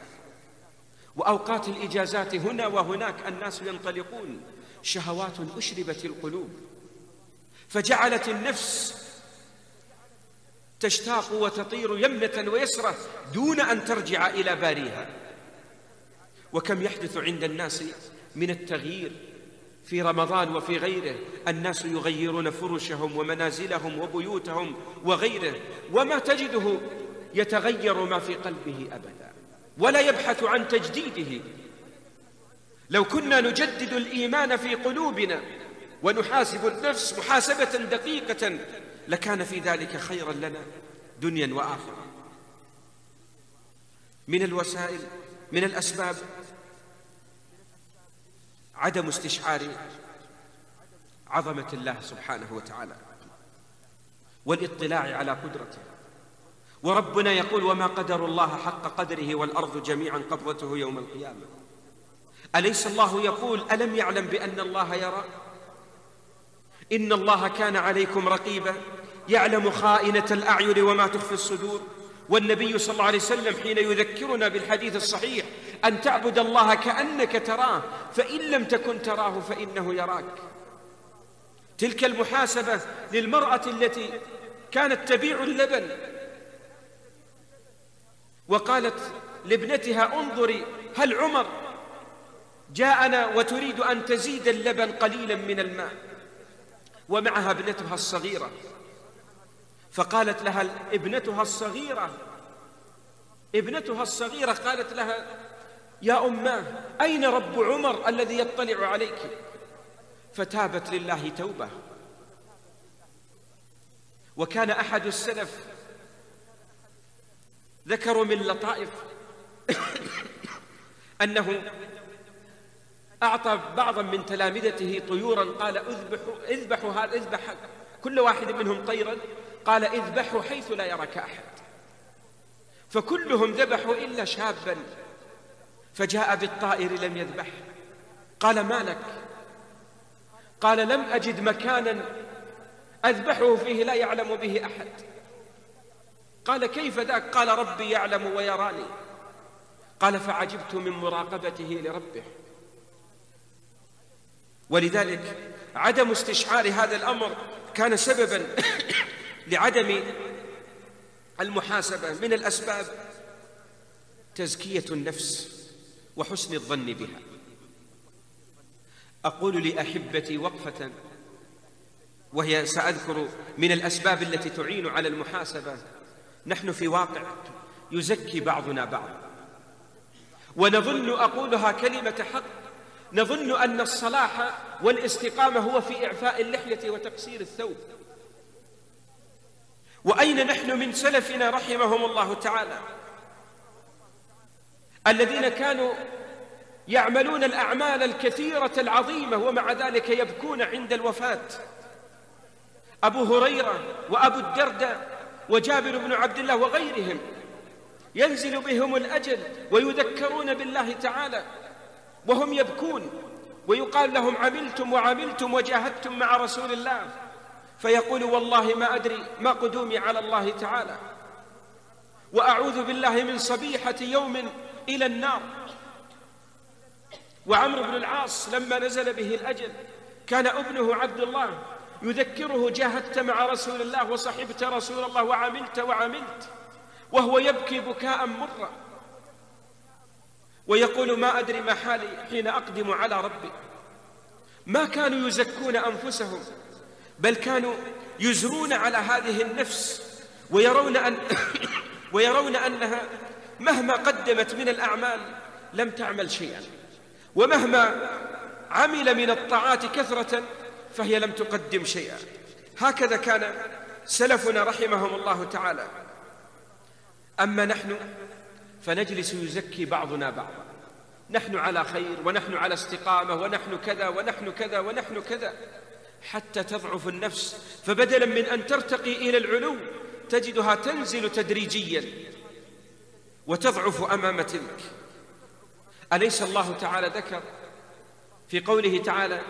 وأوقات الإجازات هنا وهناك الناس ينطلقون شهوات أشربت القلوب. فجعلت النفس تشتاق وتطير يمنة ويسرة دون أن ترجع إلى باريها. وكم يحدث عند الناس من التغيير في رمضان وفي غيره. الناس يغيرون فرشهم ومنازلهم وبيوتهم وغيره وما تجده يتغير ما في قلبه أبدا ولا يبحث عن تجديده. لو كنا نجدد الإيمان في قلوبنا ونحاسب النفس محاسبة دقيقة لكان في ذلك خيرا لنا دنيا وآخرة. من الوسائل من الأسباب عدم استشعار عظمة الله سبحانه وتعالى والاطلاع على قدرته. وربنا يقول وما قدر الله حق قدره والأرض جميعا قبضته يوم القيامة. أليس الله يقول ألم يعلم بأن الله يرى؟ إن الله كان عليكم رقيبا يعلم خائنة الأعين وما تخفي الصدور. والنبي صلى الله عليه وسلم حين يذكرنا بالحديث الصحيح أن تعبد الله كأنك تراه فإن لم تكن تراه فإنه يراك. تلك المحاسبة للمرأة التي كانت تبيع اللبن. وقالت لابنتها انظري هل عمر؟ جاءنا وتريد أن تزيد اللبن قليلا من الماء. ومعها ابنتها الصغيرة. فقالت لها ابنتها الصغيرة. ابنتها الصغيرة قالت لها يا أماه أين رب عمر الذي يطلع عليك؟ فتابت لله توبة. وكان أحد السلف ذكروا من لطائف أنه أعطى بعضا من تلامذته طيورا قال أذبحوا اذبحوا هذا اذبح كل واحد منهم طيرا. قال اذبحوا حيث لا يراك أحد. فكلهم ذبحوا إلا شابا. فجاء بالطائر لم يذبح. قال ما لك؟ قال لم أجد مكانا أذبحه فيه لا يعلم به أحد. قال كيف ذاك؟ قال ربي يعلم ويراني. قال فعجبت من مراقبته لربه. ولذلك عدم استشعار هذا الأمر كان سببا لعدم المحاسبة. من الأسباب تزكية النفس. وحسن الظن بها. أقول لأحبتي وقفة وهي سأذكر من الأسباب التي تعين على المحاسبة نحن في واقع يزكي بعضنا بعضا ونظن أقولها كلمة حق نظن أن الصلاح والاستقامة هو في إعفاء اللحية وتقصير الثوب. وأين نحن من سلفنا رحمهم الله تعالى؟ الذين كانوا يعملون الأعمال الكثيرة العظيمة ومع ذلك يبكون عند الوفاة. أبو هريرة وأبو الدرداء وجابر بن عبد الله وغيرهم ينزل بهم الأجل ويذكرون بالله تعالى وهم يبكون ويقال لهم عملتم وعملتم وجاهدتم مع رسول الله. فيقول والله ما أدري ما قدومي على الله تعالى. وأعوذ بالله من صبيحة يوم إلى النار. وعمرو بن العاص لما نزل به الأجل كان ابنه عبد الله يذكره جاهدت مع رسول الله وصحبت رسول الله وعملت وعملت وهو يبكي بكاء مرا ويقول ما أدري ما حالي حين أقدم على ربي. ما كانوا يزكون أنفسهم بل كانوا يزرون على هذه النفس ويرون أن ويرون أنها مهما قدمت من الأعمال لم تعمل شيئا. ومهما عمل من الطاعات كثرة فهي لم تقدم شيئا. هكذا كان سلفنا رحمهم الله تعالى. أما نحن فنجلس يزكي بعضنا بعضا. نحن على خير ونحن على استقامة ونحن كذا ونحن كذا ونحن كذا. حتى تضعف النفس فبدلا من أن ترتقي إلى العلو تجدها تنزل تدريجيا. وتضعف أمام تلك. أليس الله تعالى ذكر في قوله تعالى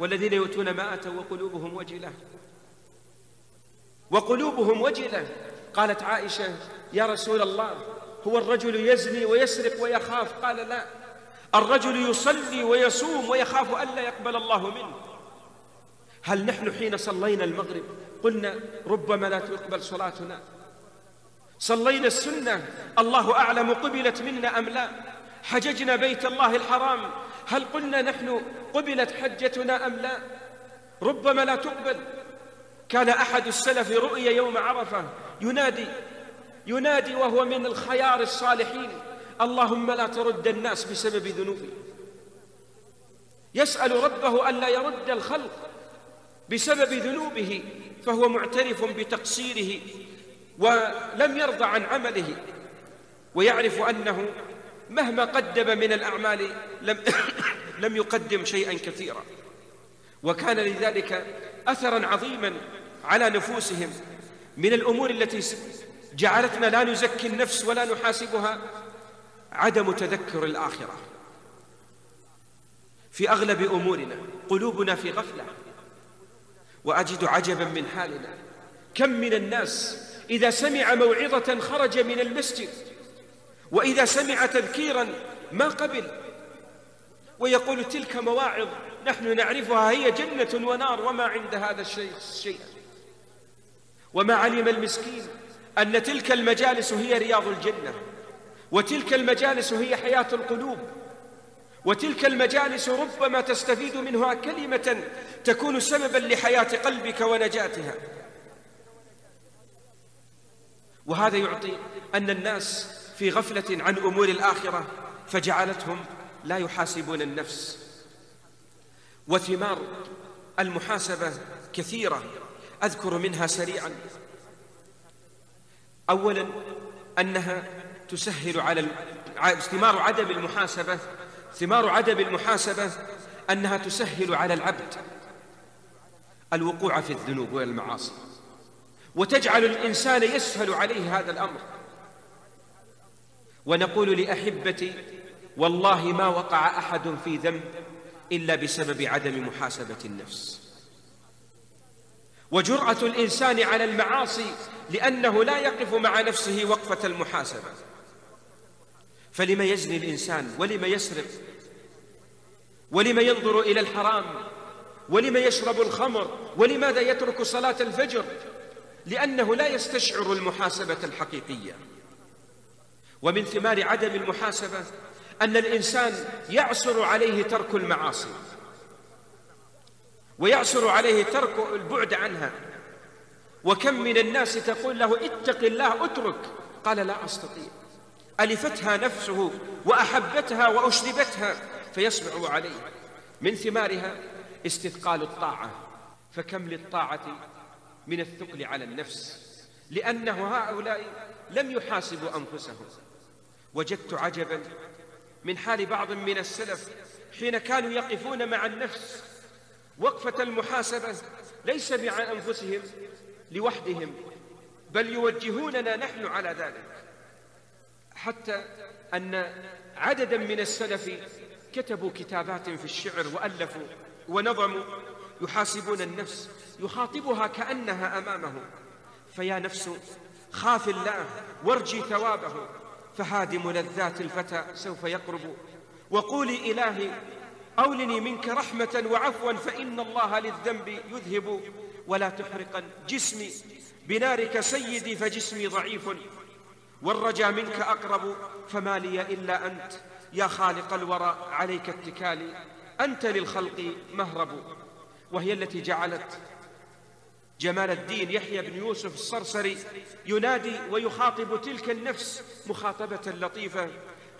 والذين يؤتون ما أتوا وقلوبهم وجلة. وقلوبهم وجلة. قالت عائشة يا رسول الله هو الرجل يزني ويسرق ويخاف؟ قال لا. الرجل يصلي ويصوم ويخاف ألا يقبل الله منه. هل نحن حين صلينا المغرب قلنا ربما لا تقبل صلاتنا؟ صلينا السنة. الله أعلم قبلت منا أم لا. حججنا بيت الله الحرام. هل قلنا نحن قبلت حجتنا أم لا؟ ربما لا تقبل. كان أحد السلف رؤيا يوم عرفة ينادي ينادي وهو من الخيار الصالحين. اللهم لا ترد الناس بسبب ذنوبي. يسأل ربه ألا يرد الخلق بسبب ذنوبه فهو معترف بتقصيره. ولم يرضى عن عمله ويعرف أنه مهما قدم من الأعمال لم, لم يقدم شيئا كثيرا. وكان لذلك أثرا عظيما على نفوسهم من الأمور التي جعلتنا لا نزكي النفس ولا نحاسبها عدم تذكر الآخرة. في أغلب أمورنا قلوبنا في غفلة وأجد عجبا من حالنا. كم من الناس إذا سمع موعظة خرج من المسجد وإذا سمع تذكيرا ما قبل. ويقول تلك مواعظ نحن نعرفها هي جنة ونار وما عند هذا الشيء شيء وما علم المسكين أن تلك المجالس هي رياض الجنة وتلك المجالس هي حياة القلوب وتلك المجالس ربما تستفيد منها كلمة تكون سببا لحياة قلبك ونجاتها. وهذا يعطي أن الناس في غفلة عن أمور الآخرة فجعلتهم لا يحاسبون النفس. وثمار المحاسبة كثيرة أذكر منها سريعا. أولا أنها تسهل على ثمار عدم المحاسبة ثمار عدم المحاسبة أنها تسهل على العبد الوقوع في الذنوب والمعاصي. وتجعل الإنسان يسهل عليه هذا الأمر. ونقول لأحبتي والله ما وقع أحد في ذنب إلا بسبب عدم محاسبة النفس. وجرأة الإنسان على المعاصي لأنه لا يقف مع نفسه وقفة المحاسبة. فلما يزني الإنسان؟ ولما يسرق؟ ولما ينظر إلى الحرام؟ ولما يشرب الخمر؟ ولماذا يترك صلاة الفجر؟ لأنه لا يستشعر المحاسبة الحقيقية. ومن ثمار عدم المحاسبة أن الإنسان يعسر عليه ترك المعاصي ويعسر عليه ترك البعد عنها. وكم من الناس تقول له اتق الله اترك قال لا أستطيع. ألفتها نفسه وأحبتها وأشربتها فيصبر عليه. من ثمارها استثقال الطاعة. فكم للطاعة من الثقل على النفس لأنه هؤلاء لم يحاسبوا أنفسهم. وجدت عجبا من حال بعض من السلف حين كانوا يقفون مع النفس. وقفة المحاسبة ليس مع أنفسهم لوحدهم بل يوجهوننا نحن على ذلك. حتى أن عددا من السلف كتبوا كتابات في الشعر وألفوا ونظموا يحاسبون النفس يخاطبها كأنها أمامه. فيا نفس خاف الله وارجي ثوابه فهادم لذات الفتى سوف يقرب. وقولي إلهي أولني منك رحمة وعفوا فإن الله للذنب يذهب. ولا تحرقا جسمي بنارك سيدي فجسمي ضعيف. والرجا منك أقرب فما لي إلا أنت. يا خالق الورى عليك اتكالي. أنت للخلق مهرب. وهي التي جعلت جمال الدين يحيى بن يوسف الصرصري ينادي ويخاطب تلك النفس مخاطبة لطيفة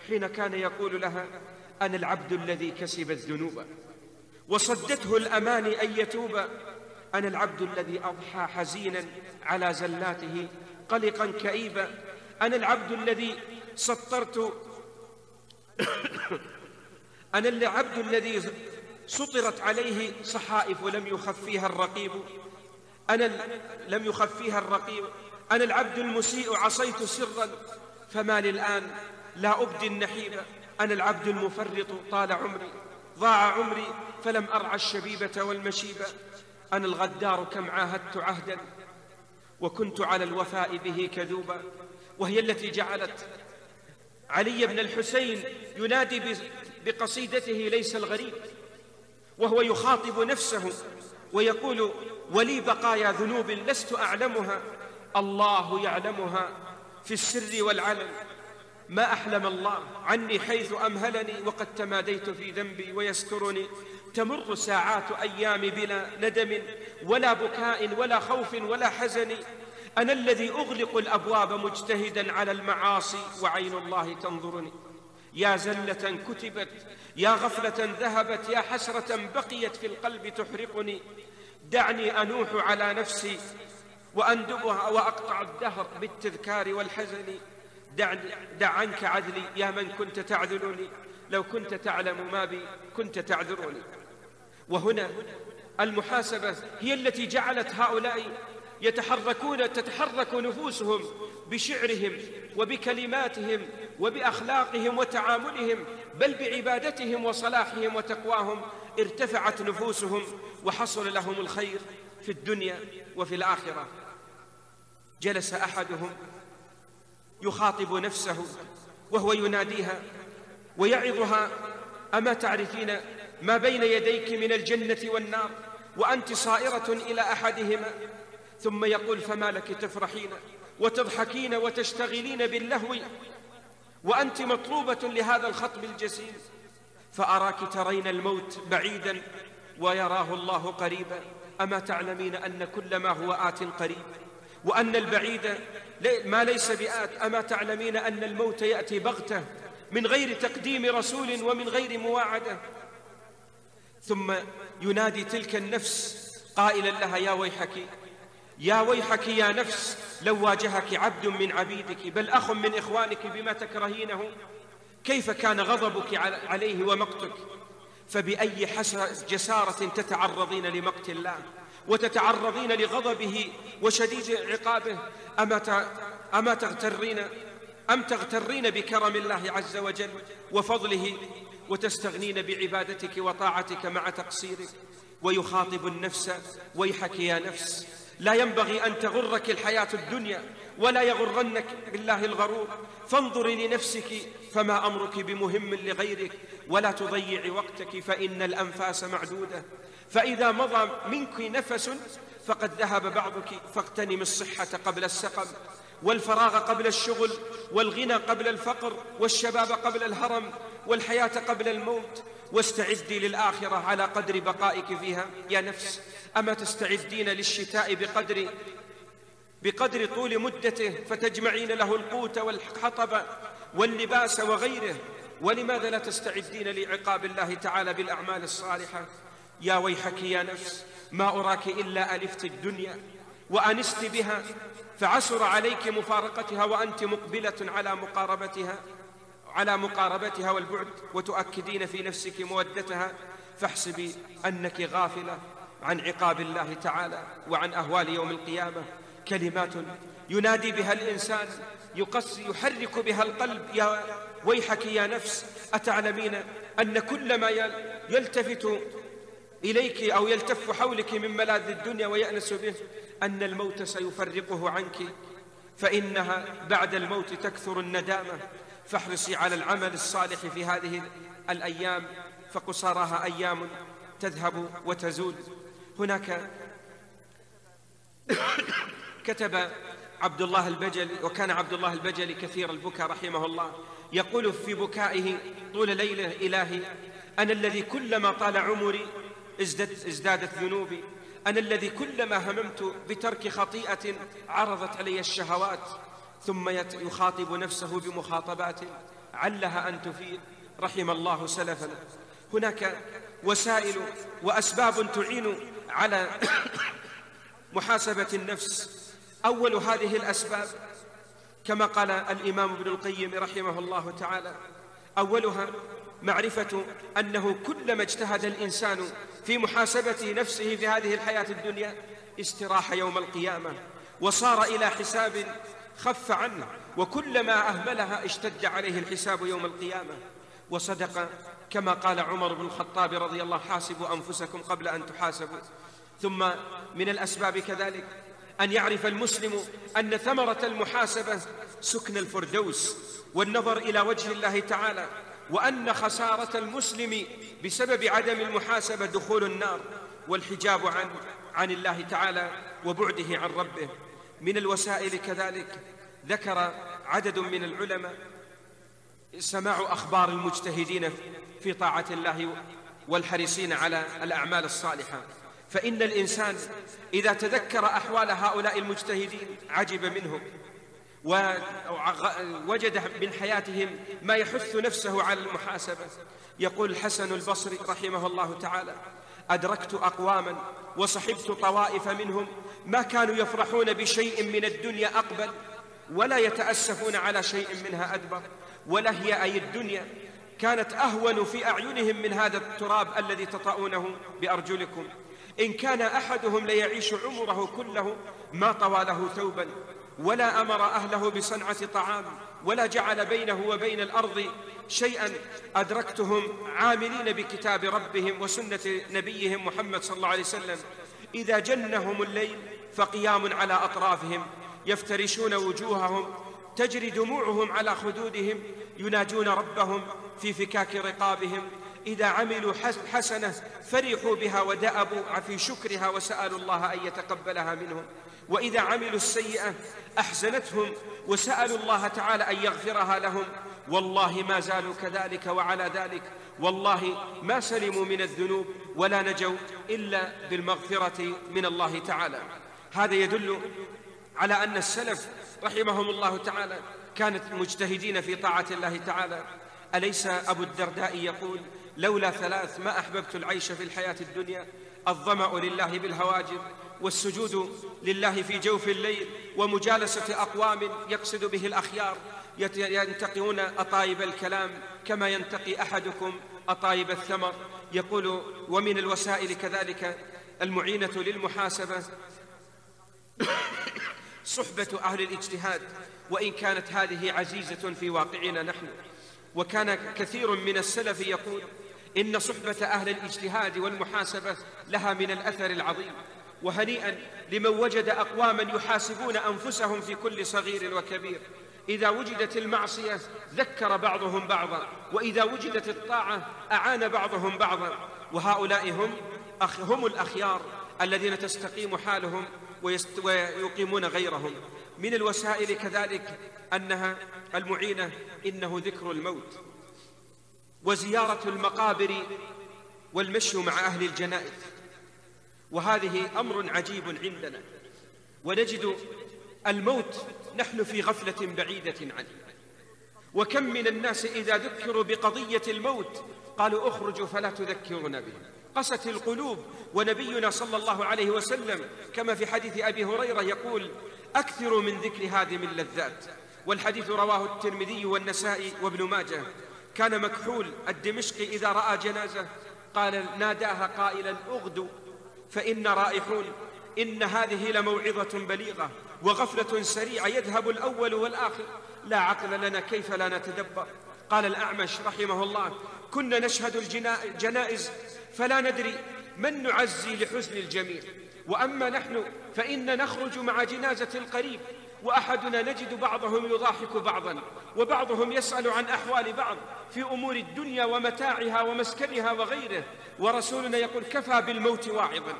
حين كان يقول لها أنا العبد الذي كسب الذنوب وصدته الأماني أن يتوب. أنا العبد الذي أضحى حزينا على زلاته قلقا كئيبا. أنا العبد الذي سطرت أنا العبد الذي سطرت عليه صحائف ولم يخفيها الرقيب. أنا لم يخفيها الرقيب. أنا العبد المسيء عصيت سرا. فما الآن لا أبدي النحيب. أنا العبد المفرط طال عمري. ضاع عمري فلم أرعى الشبيبة والمشيبة. أنا الغدار كم عاهدت عهدا. وكنت على الوفاء به كذوبا. وهي التي جعلت علي بن الحسين ينادي بقصيدته ليس الغريب. وهو يخاطب نفسه. ويقول ولي بقايا ذنوب لست أعلمها. الله يعلمها في السر والعلن. ما أحلم الله عني حيث أمهلني وقد تماديت في ذنبي ويسترني. تمر ساعات أيام بلا ندم ولا بكاء ولا خوف ولا حزن. أنا الذي أغلق الأبواب مجتهدا على المعاصي وعين الله تنظرني. يا زلة كتبت يا غفلة ذهبت يا حسرة بقيت في القلب تحرقني. دعني أنوح على نفسي وأندبها وأقطع الدهر بالتذكار والحزن. دع, دع عنك عدلي يا من كنت تعذلني. لو كنت تعلم ما بي كنت تعذرني. وهنا المحاسبة هي التي جعلت هؤلاء يتحركون تتحرك نفوسهم. بشعرهم وبكلماتهم وبأخلاقهم وتعاملهم بل بعبادتهم وصلاحهم وتقواهم ارتفعت نفوسهم وحصل لهم الخير في الدنيا وفي الآخرة. جلس أحدهم يخاطب نفسه وهو يناديها ويعظها أما تعرفين ما بين يديك من الجنة والنار وأنت صائرة إلى أحدهما؟ ثم يقول فما لك تفرحين؟ وتضحكين وتشتغلين باللهو وأنت مطلوبة لهذا الخطب الجسيم. فأراك ترين الموت بعيدا ويراه الله قريبا. أما تعلمين أن كل ما هو آت قريب وأن البعيد ما ليس بآت. أما تعلمين أن الموت يأتي بغتة من غير تقديم رسول ومن غير مواعدة. ثم ينادي تلك النفس قائلا لها يا ويحك يا ويحك يا نفس لو واجهك عبد من عبيدك بل أخ من إخوانك بما تكرهينه كيف كان غضبك عليه ومقتك؟ فبأي جسارة تتعرضين لمقت الله؟ وتتعرضين لغضبه وشديد عقابه؟ أما أما تغترين أم تغترين بكرم الله عز وجل وفضله وتستغنين بعبادتك وطاعتك مع تقصيرك؟ ويخاطب النفس ويحك يا نفس لا ينبغي أن تغرك الحياة الدنيا ولا يغرنك بالله الغرور. فانظري لنفسك فما أمرك بمهم لغيرك ولا تضيع وقتك فإن الأنفاس معدودة. فإذا مضى منك نفس فقد ذهب بعضك فاغتنم الصحة قبل السقم والفراغ قبل الشغل والغنى قبل الفقر والشباب قبل الهرم والحياة قبل الموت. واستعدي للآخرة على قدر بقائك فيها. يا نفس أما تستعدين للشتاء بقدر بقدر طول مدته فتجمعين له القوت والحطب واللباس وغيره. ولماذا لا تستعدين لعقاب الله تعالى بالأعمال الصالحة؟ يا ويحك يا نفس ما أراك إلا ألفت الدنيا وأنست بها فعسر عليك مفارقتها وأنت مقبلة على مقاربتها على مقاربتها والبعد وتؤكدين في نفسك مودتها فاحسبي أنك غافلة. عن عقاب الله تعالى وعن أهوال يوم القيامة كلمات ينادي بها الإنسان يقص يحرك بها القلب يا ويحك يا نفس أتعلمين أن كل ما يلتفت إليك أو يلتف حولك من ملاذ الدنيا ويأنس به أن الموت سيفرقه عنك فإنها بعد الموت تكثر الندامة. فاحرصي على العمل الصالح في هذه الأيام فقصارها أيام تذهب وتزول. هناك كتب عبد الله البجلي وكان عبد الله البجلي كثير البكاء رحمه الله. يقول في بكائه طول ليله إلهي أنا الذي كلما طال عمري ازدادت ذنوبي. أنا الذي كلما هممت بترك خطيئة عرضت علي الشهوات. ثم يخاطب نفسه بمخاطبات علها أن تفيد. رحم الله سلفنا هناك وسائل وأسباب تعين على محاسبة النفس. أول هذه الأسباب كما قال الإمام ابن القيم رحمه الله تعالى أولها معرفة أنه كلما اجتهد الإنسان في محاسبة نفسه في هذه الحياة الدنيا استراح يوم القيامة وصار إلى حساب خف عنه وكلما أهملها اشتد عليه الحساب يوم القيامة. وصدق كما قال عمر بن الخطاب رضي الله حاسبوا أنفسكم قبل أن تحاسبوا. ثم من الأسباب كذلك أن يعرف المسلم أن ثمرة المحاسبة سكن الفردوس والنظر إلى وجه الله تعالى وأن خسارة المسلم بسبب عدم المحاسبة دخول النار والحجاب عن عن الله تعالى وبعده عن ربه. من الوسائل كذلك ذكر عدد من العلماء سماع أخبار المجتهدين في طاعة الله والحريصين على الأعمال الصالحة. فإن الإنسان إذا تذكر أحوال هؤلاء المجتهدين عجب منهم ووجد من حياتهم ما يحث نفسه على المحاسبة. يقول الحسن البصري رحمه الله تعالى أدركت أقواما وصحبت طوائف منهم ما كانوا يفرحون بشيء من الدنيا أقبل ولا يتأسفون على شيء منها أدبر ولا هي أي الدنيا كانت أهون في أعينهم من هذا التراب الذي تطؤونه بأرجلكم. إن كان أحدهم ليعيش عمره كله ما طوى له ثوبا ولا أمر أهله بصنعة طعام ولا جعل بينه وبين الأرض شيئا أدركتهم عاملين بكتاب ربهم وسنة نبيهم محمد صلى الله عليه وسلم. إذا جنهم الليل فقيام على أطرافهم يفترشون وجوههم تجري دموعهم على خدودهم يناجون ربهم في فكاك رقابهم إذا عملوا حسنة فرحوا بها ودأبوا في شكرها وسألوا الله أن يتقبلها منهم. وإذا عملوا السيئة أحزنتهم وسألوا الله تعالى أن يغفرها لهم. والله ما زالوا كذلك وعلى ذلك. والله ما سلموا من الذنوب ولا نجوا إلا بالمغفرة من الله تعالى. هذا يدل على أن السلف رحمهم الله تعالى كانت مجتهدين في طاعة الله تعالى. أليس أبو الدرداء يقول لولا ثلاث ما أحببت العيش في الحياة الدنيا الظمأ لله بالهواجر والسجود لله في جوف الليل ومجالسة أقوام يقصد به الأخيار. ينتقون أطايب الكلام كما ينتقي أحدكم أطايب الثمر. يقول ومن الوسائل كذلك المعينة للمحاسبة. صحبة أهل الاجتهاد وإن كانت هذه عزيزة في واقعنا نحن. وكان كثير من السلف يقول إن صحبة أهل الاجتهاد والمحاسبة لها من الأثر العظيم. وهنيئا لمن وجد أقواما يحاسبون أنفسهم في كل صغير وكبير. إذا وجدت المعصية ذكر بعضهم بعضا وإذا وجدت الطاعة أعان بعضهم بعضا. وهؤلاء هم هم الأخيار الذين تستقيم حالهم ويقيمون غيرهم. من الوسائل كذلك أنها المعينة إنه ذكر الموت. وزيارة المقابر والمشي مع أهل الجنائز. وهذه أمر عجيب عندنا. ونجد الموت نحن في غفلة بعيدة عنه. وكم من الناس إذا ذكروا بقضية الموت قالوا اخرجوا فلا تذكرون به. قست القلوب. ونبينا صلى الله عليه وسلم كما في حديث أبي هريرة يقول أكثروا من ذكر هادم اللذات والحديث رواه الترمذي والنسائي وابن ماجه. كان مكحول الدمشقي إذا رأى جنازة قال ناداها قائلا اغدوا فإن رائحون إن هذه لموعظة بليغة وغفلة سريعة يذهب الأول والآخر. لا عقل لنا كيف لا نتدبر؟ قال الأعمش رحمه الله كنا نشهد الجنائز فلا ندري من نعزي لحزن الجميع. وأما نحن فإن نخرج مع جنازة القريب. وأحدنا نجد بعضهم يضاحك بعضا وبعضهم يسأل عن أحوال بعض في أمور الدنيا ومتاعها ومسكنها وغيره. ورسولنا يقول كفى بالموت واعظا.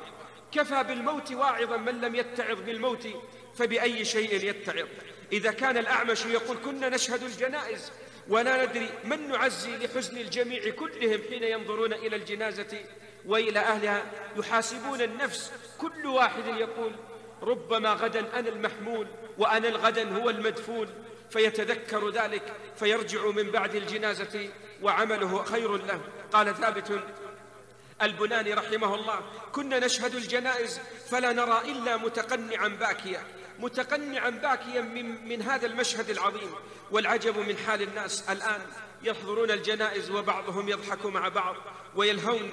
كفى بالموت واعظا من لم يتعظ بالموت فبأي شيء يتعظ. إذا كان الأعمش يقول كنا نشهد الجنائز ولا ندري من نعزي لحزن الجميع كلهم حين ينظرون إلى الجنازة وإلى أهلها يحاسبون النفس. كل واحد يقول ربما غدا أنا المحمول وأنا الغدا هو المدفون فيتذكر ذلك فيرجع من بعد الجنازة وعمله خير له. قال ثابت البناني رحمه الله كنا نشهد الجنائز فلا نرى إلا متقنعا باكيا متقنعا باكيا من, من هذا المشهد العظيم. والعجب من حال الناس الآن يحضرون الجنائز وبعضهم يضحك مع بعض ويلهون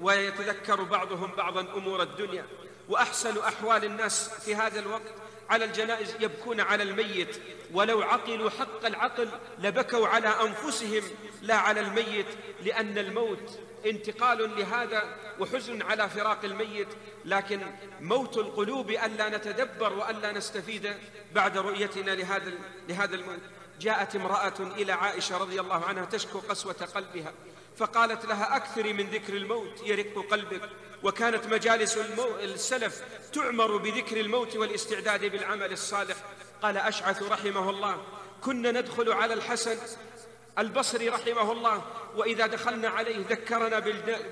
ويتذكر بعضهم بعضا أمور الدنيا. وأحسن أحوال الناس في هذا الوقت على الجنائز يبكون على الميت. ولو عقلوا حق العقل لبكوا على أنفسهم لا على الميت لأن الموت انتقال لهذا وحزن على فراق الميت. لكن موت القلوب ألا نتدبر وألا نستفيد بعد رؤيتنا لهذا لهذا الموت. جاءت امرأة إلى عائشة رضي الله عنها تشكو قسوة قلبها. فقالت لها أكثري من ذكر الموت يرق قلبك. وكانت مجالس المو... السلف تعمر بذكر الموت والاستعداد بالعمل الصالح. قال أشعث رحمه الله كنا ندخل على الحسن البصري رحمه الله وإذا دخلنا عليه ذكرنا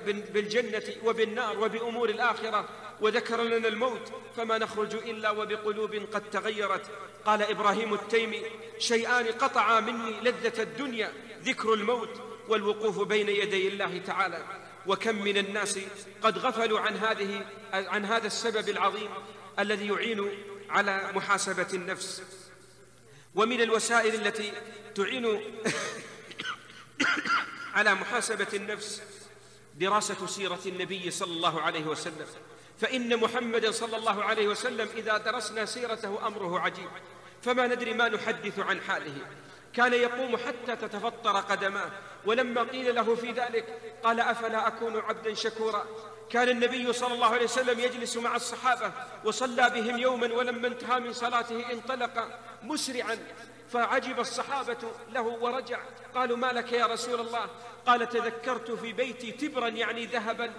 بالجنة وبالنار وبأمور الآخرة وذكر لنا الموت فما نخرج إلا وبقلوب قد تغيرت. قال إبراهيم التيمي شيئان قطعا مني لذة الدنيا ذكر الموت والوقوف بين يدي الله تعالى. وكم من الناس قد غفلوا عن هذه عن هذا السبب العظيم الذي يعين على محاسبة النفس. ومن الوسائل التي تعين على محاسبة النفس دراسة سيرة النبي صلى الله عليه وسلم. فإن محمدا صلى الله عليه وسلم إذا درسنا سيرته أمره عجيب. فما ندري ما نحدث عن حاله. كان يقوم حتى تتفطر قدماه. ولما قيل له في ذلك قال أفلا أكون عبدا شكورا؟ كان النبي صلى الله عليه وسلم يجلس مع الصحابة وصلى بهم يوما ولما انتهى من صلاته انطلق مسرعا. فعجب الصحابة له ورجع. قالوا ما لك يا رسول الله؟ قال تذكرت في بيتي تبرا يعني ذهبا.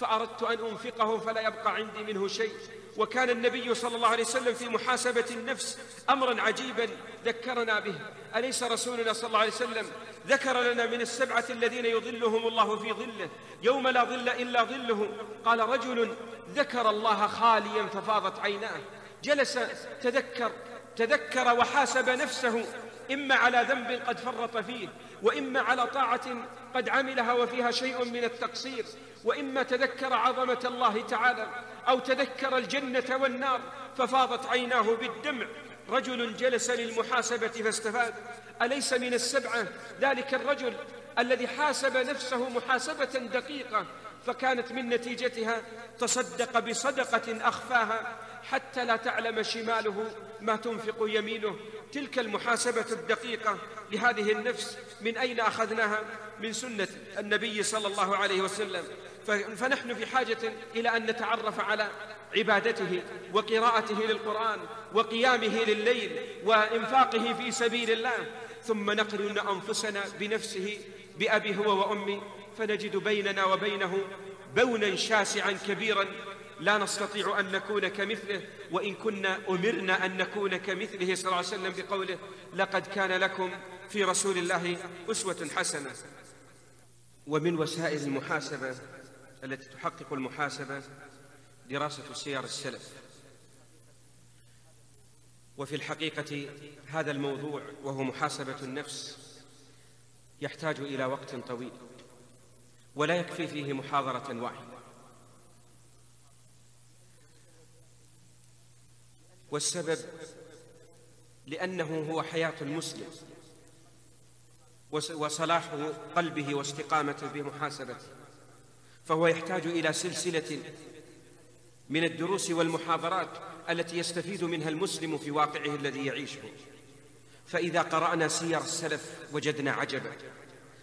فأردت أن أنفقه فلا يبقى عندي منه شيء. وكان النبي صلى الله عليه وسلم في محاسبة النفس أمرا عجيبا ذكرنا به. أليس رسولنا صلى الله عليه وسلم ذكر لنا من السبعة الذين يظلهم الله في ظله؟ يوم لا ظل إلا ظله. قال رجل ذكر الله خاليا ففاضت عيناه. جلس تذكر تذكر وحاسب نفسه. إما على ذنب قد فرط فيه وإما على طاعة قد عملها وفيها شيء من التقصير وإما تذكر عظمة الله تعالى أو تذكر الجنة والنار ففاضت عيناه بالدمع. رجل جلس للمحاسبة فاستفاد. أليس من السبعة؟ ذلك الرجل الذي حاسب نفسه محاسبة دقيقة فكانت من نتيجتها تصدق بصدقة أخفاها حتى لا تعلم شماله ما تنفق يمينه تلك المحاسبة الدقيقة لهذه النفس من أين أخذناها؟ من سنة النبي صلى الله عليه وسلم. فنحن في حاجة إلى أن نتعرف على عبادته وقراءته للقرآن وقيامه لليل وإنفاقه في سبيل الله. ثم نقرن أنفسنا بنفسه بأبي هو وأمي فنجد بيننا وبينه بونا شاسعا كبيرا لا نستطيع أن نكون كمثله وإن كنا أمرنا أن نكون كمثله صلى الله عليه وسلم بقوله لقد كان لكم في رسول الله أسوة حسنة. ومن وسائل المحاسبة التي تحقق المحاسبة دراسة سير السلف. وفي الحقيقة هذا الموضوع وهو محاسبة النفس يحتاج إلى وقت طويل ولا يكفي فيه محاضرة واحدة. والسبب لأنه هو حياة المسلم وصلاح قلبه واستقامته بمحاسبته فهو يحتاج إلى سلسلة من الدروس والمحاضرات التي يستفيد منها المسلم في واقعه الذي يعيشه. فإذا قرأنا سير السلف وجدنا عجبا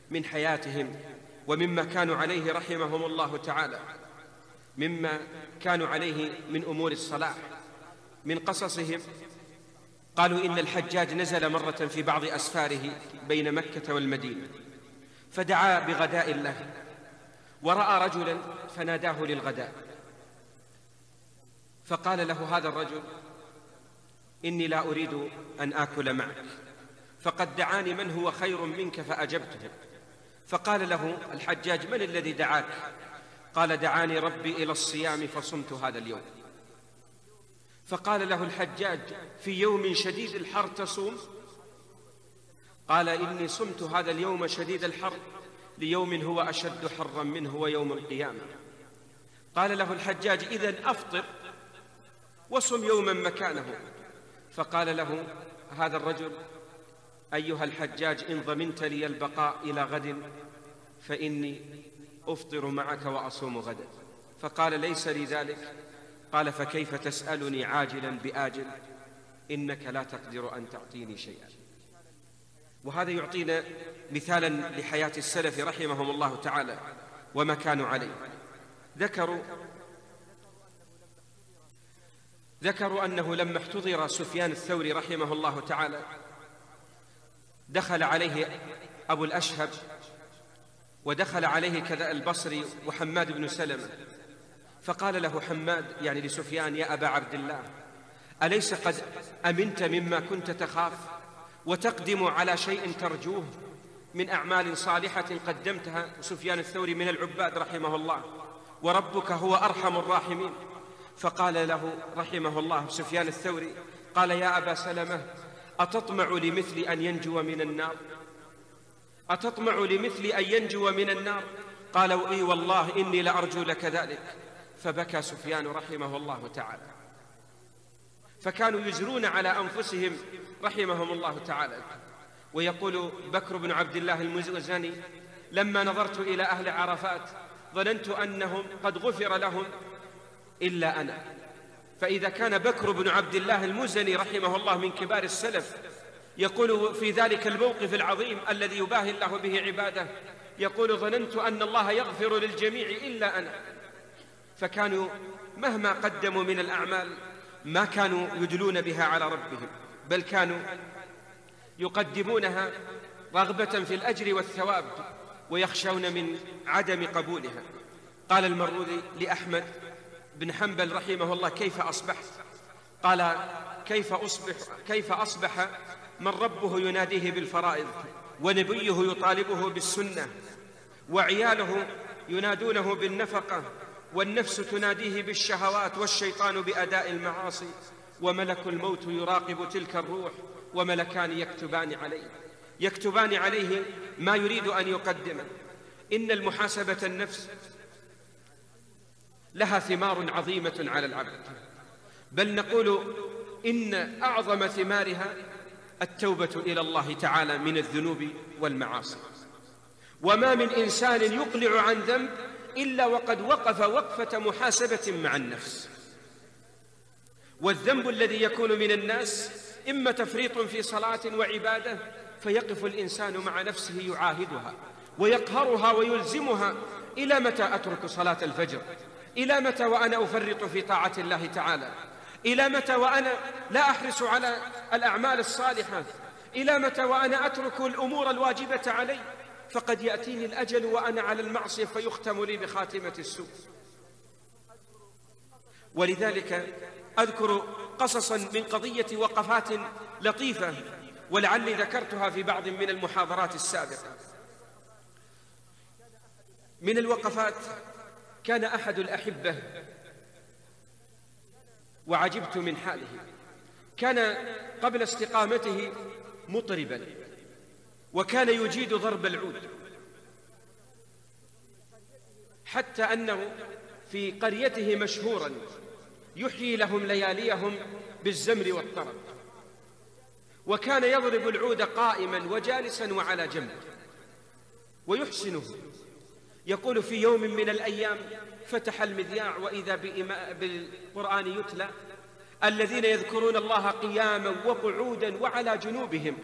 من حياتهم ومما كانوا عليه رحمهم الله تعالى مما كانوا عليه من أمور الصلاح. من قصصهم قالوا إن الحجاج نزل مرة في بعض أسفاره بين مكة والمدينة فدعا بغداء الله ورأى رجلا فناداه للغداء فقال له هذا الرجل إني لا أريد أن آكل معك فقد دعاني من هو خير منك فأجبته فقال له الحجاج من الذي دعاك؟ قال دعاني ربي إلى الصيام فصمت هذا اليوم. فقال له الحجاج في يوم شديد الحر تصوم؟ قال إني صمت هذا اليوم شديد الحر ليوم هو أشد حرا منه ويوم القيامة. قال له الحجاج إذن أفطر وصم يوما مكانه. فقال له هذا الرجل أيها الحجاج إن ضمنت لي البقاء إلى غد فإني أفطر معك وأصوم غدا. فقال ليس لي ذلك. قال فكيف تسألني عاجلا بآجل؟ إنك لا تقدر أن تعطيني شيئا. وهذا يعطينا مثالا لحياة السلف رحمهم الله تعالى وما كانوا عليه. ذكروا ذكروا أنه لما احتضر سفيان الثوري رحمه الله تعالى دخل عليه أبو الأشهب ودخل عليه كذا البصري وحماد بن سلمة. فقال له حماد يعني لسفيان يا أبا عبد الله أليس قد أمنت مما كنت تخاف وتقدم على شيء ترجوه من أعمال صالحة قدمتها؟ سفيان الثوري من العباد رحمه الله وربك هو أرحم الراحمين. فقال له رحمه الله سفيان الثوري قال يا أبا سلمة أتطمع لمثل أن ينجو من النار؟ أتطمع لمثل أن ينجو من النار؟ قالوا إي والله إني لأرجو لك ذلك. فبكى سفيان رحمه الله تعالى. فكانوا يجرون على أنفسهم رحمهم الله تعالى. ويقول بكر بن عبد الله المزني لما نظرت إلى أهل عرفات ظننت أنهم قد غفر لهم إلا أنا. فإذا كان بكر بن عبد الله المزني رحمه الله من كبار السلف يقول في ذلك الموقف العظيم الذي يباهي الله به عباده يقول ظننت أن الله يغفر للجميع إلا أنا. فكانوا مهما قدموا من الأعمال ما كانوا يدلون بها على ربهم بل كانوا يقدمونها رغبة في الأجر والثواب ويخشون من عدم قبولها. قال المروذي لأحمد بن حنبل رحمه الله كيف أصبحت؟ قال كيف أصبح كيف أصبح من ربه يناديه بالفرائض ونبيه يطالبه بالسنة وعياله ينادونه بالنفقة والنفس تناديه بالشهوات والشيطان بأداء المعاصي. وملك الموت يراقب تلك الروح وملكان يكتبان عليه. يكتبان عليه ما يريد أن يقدمه. إن المحاسبة النفس لها ثمار عظيمة على العبد. بل نقول إن أعظم ثمارها التوبة إلى الله تعالى من الذنوب والمعاصي. وما من إنسان يقلع عن ذنب إلا وقد وقف وقفة محاسبة مع النفس. والذنب الذي يكون من الناس إما تفريط في صلاة وعبادة فيقف الإنسان مع نفسه يعاهدها ويقهرها ويلزمها إلى متى أترك صلاة الفجر؟ إلى متى وأنا أفرط في طاعة الله تعالى؟ إلى متى وأنا لا أحرص على الأعمال الصالحة؟ إلى متى وأنا أترك الأمور الواجبة علي؟ فقد يأتيني الأجل وأنا على المعصية فيختم لي بخاتمة السوء. ولذلك أذكر قصصا من قضية وقفات لطيفة ولعلي ذكرتها في بعض من المحاضرات السابقة. من الوقفات كان أحد الأحبة وعجبت من حاله. كان قبل استقامته مطربا. وكان يجيد ضرب العود. حتى أنه في قريته مشهورا يحيي لهم لياليهم بالزمر والطرب. وكان يضرب العود قائما وجالسا وعلى جنب. ويحسنه. يقول في يوم من الأيام فتح المذياع وإذا بالقرآن يتلى الذين يذكرون الله قياما وقعودا وعلى جنوبهم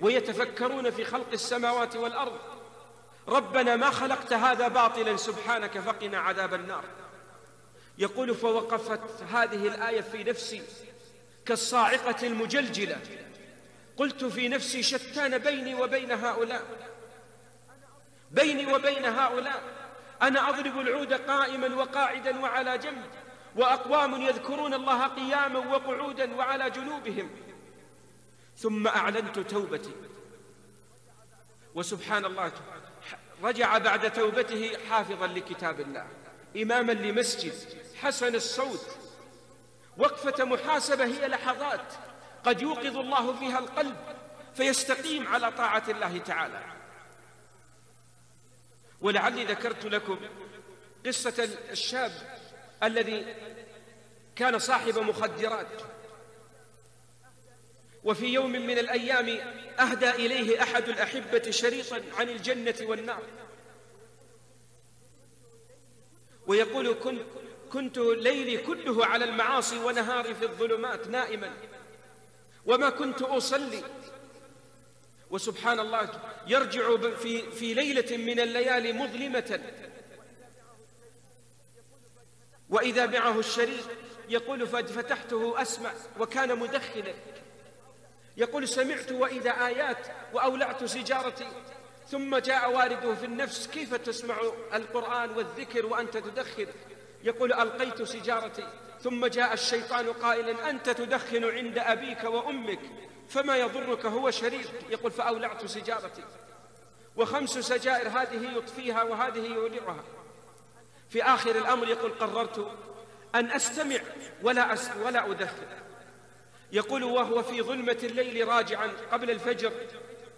ويتفكرون في خلق السماوات والأرض. ربنا ما خلقت هذا باطلا سبحانك فقنا عذاب النار. يقول فوقفت هذه الآية في نفسي كالصاعقة المجلجلة. قلت في نفسي شتان بيني وبين هؤلاء. بيني وبين هؤلاء. أنا أضرب العود قائما وقاعدا وعلى جنب. وأقوام يذكرون الله قياما وقعودا وعلى جنوبهم. ثم أعلنت توبتي. وسبحان الله رجع بعد توبته حافظا لكتاب الله إماما لمسجد حسن الصوت. وقفة محاسبة هي لحظات قد يوقظ الله فيها القلب فيستقيم على طاعة الله تعالى. ولعلي ذكرت لكم قصة الشاب الذي كان صاحب مخدرات. وفي يوم من الأيام أهدى إليه أحد الأحبة شريطا عن الجنة والنار. ويقول كنت, كنت ليلي كله على المعاصي ونهاري في الظلمات نائما. وما كنت أصلي. وسبحان الله يرجع في, في ليلة من الليالي مظلمة. وإذا معه الشريك يقول ففتحته أسمع وكان مدخلا يقول سمعت وإذا آيات وأولعت سجارتي. ثم جاء وارده في النفس كيف تسمع القرآن والذكر وأنت تدخن؟ يقول ألقيت سجارتي. ثم جاء الشيطان قائلا أنت تدخن عند أبيك وأمك. فما يضرك هو شريك؟ يقول فأولعت سجارتي. وخمس سجائر هذه يطفيها وهذه يولعها. في آخر الأمر يقول قررت أن أستمع ولا, أس ولا أدخن. يقول وهو في ظلمة الليل راجعا قبل الفجر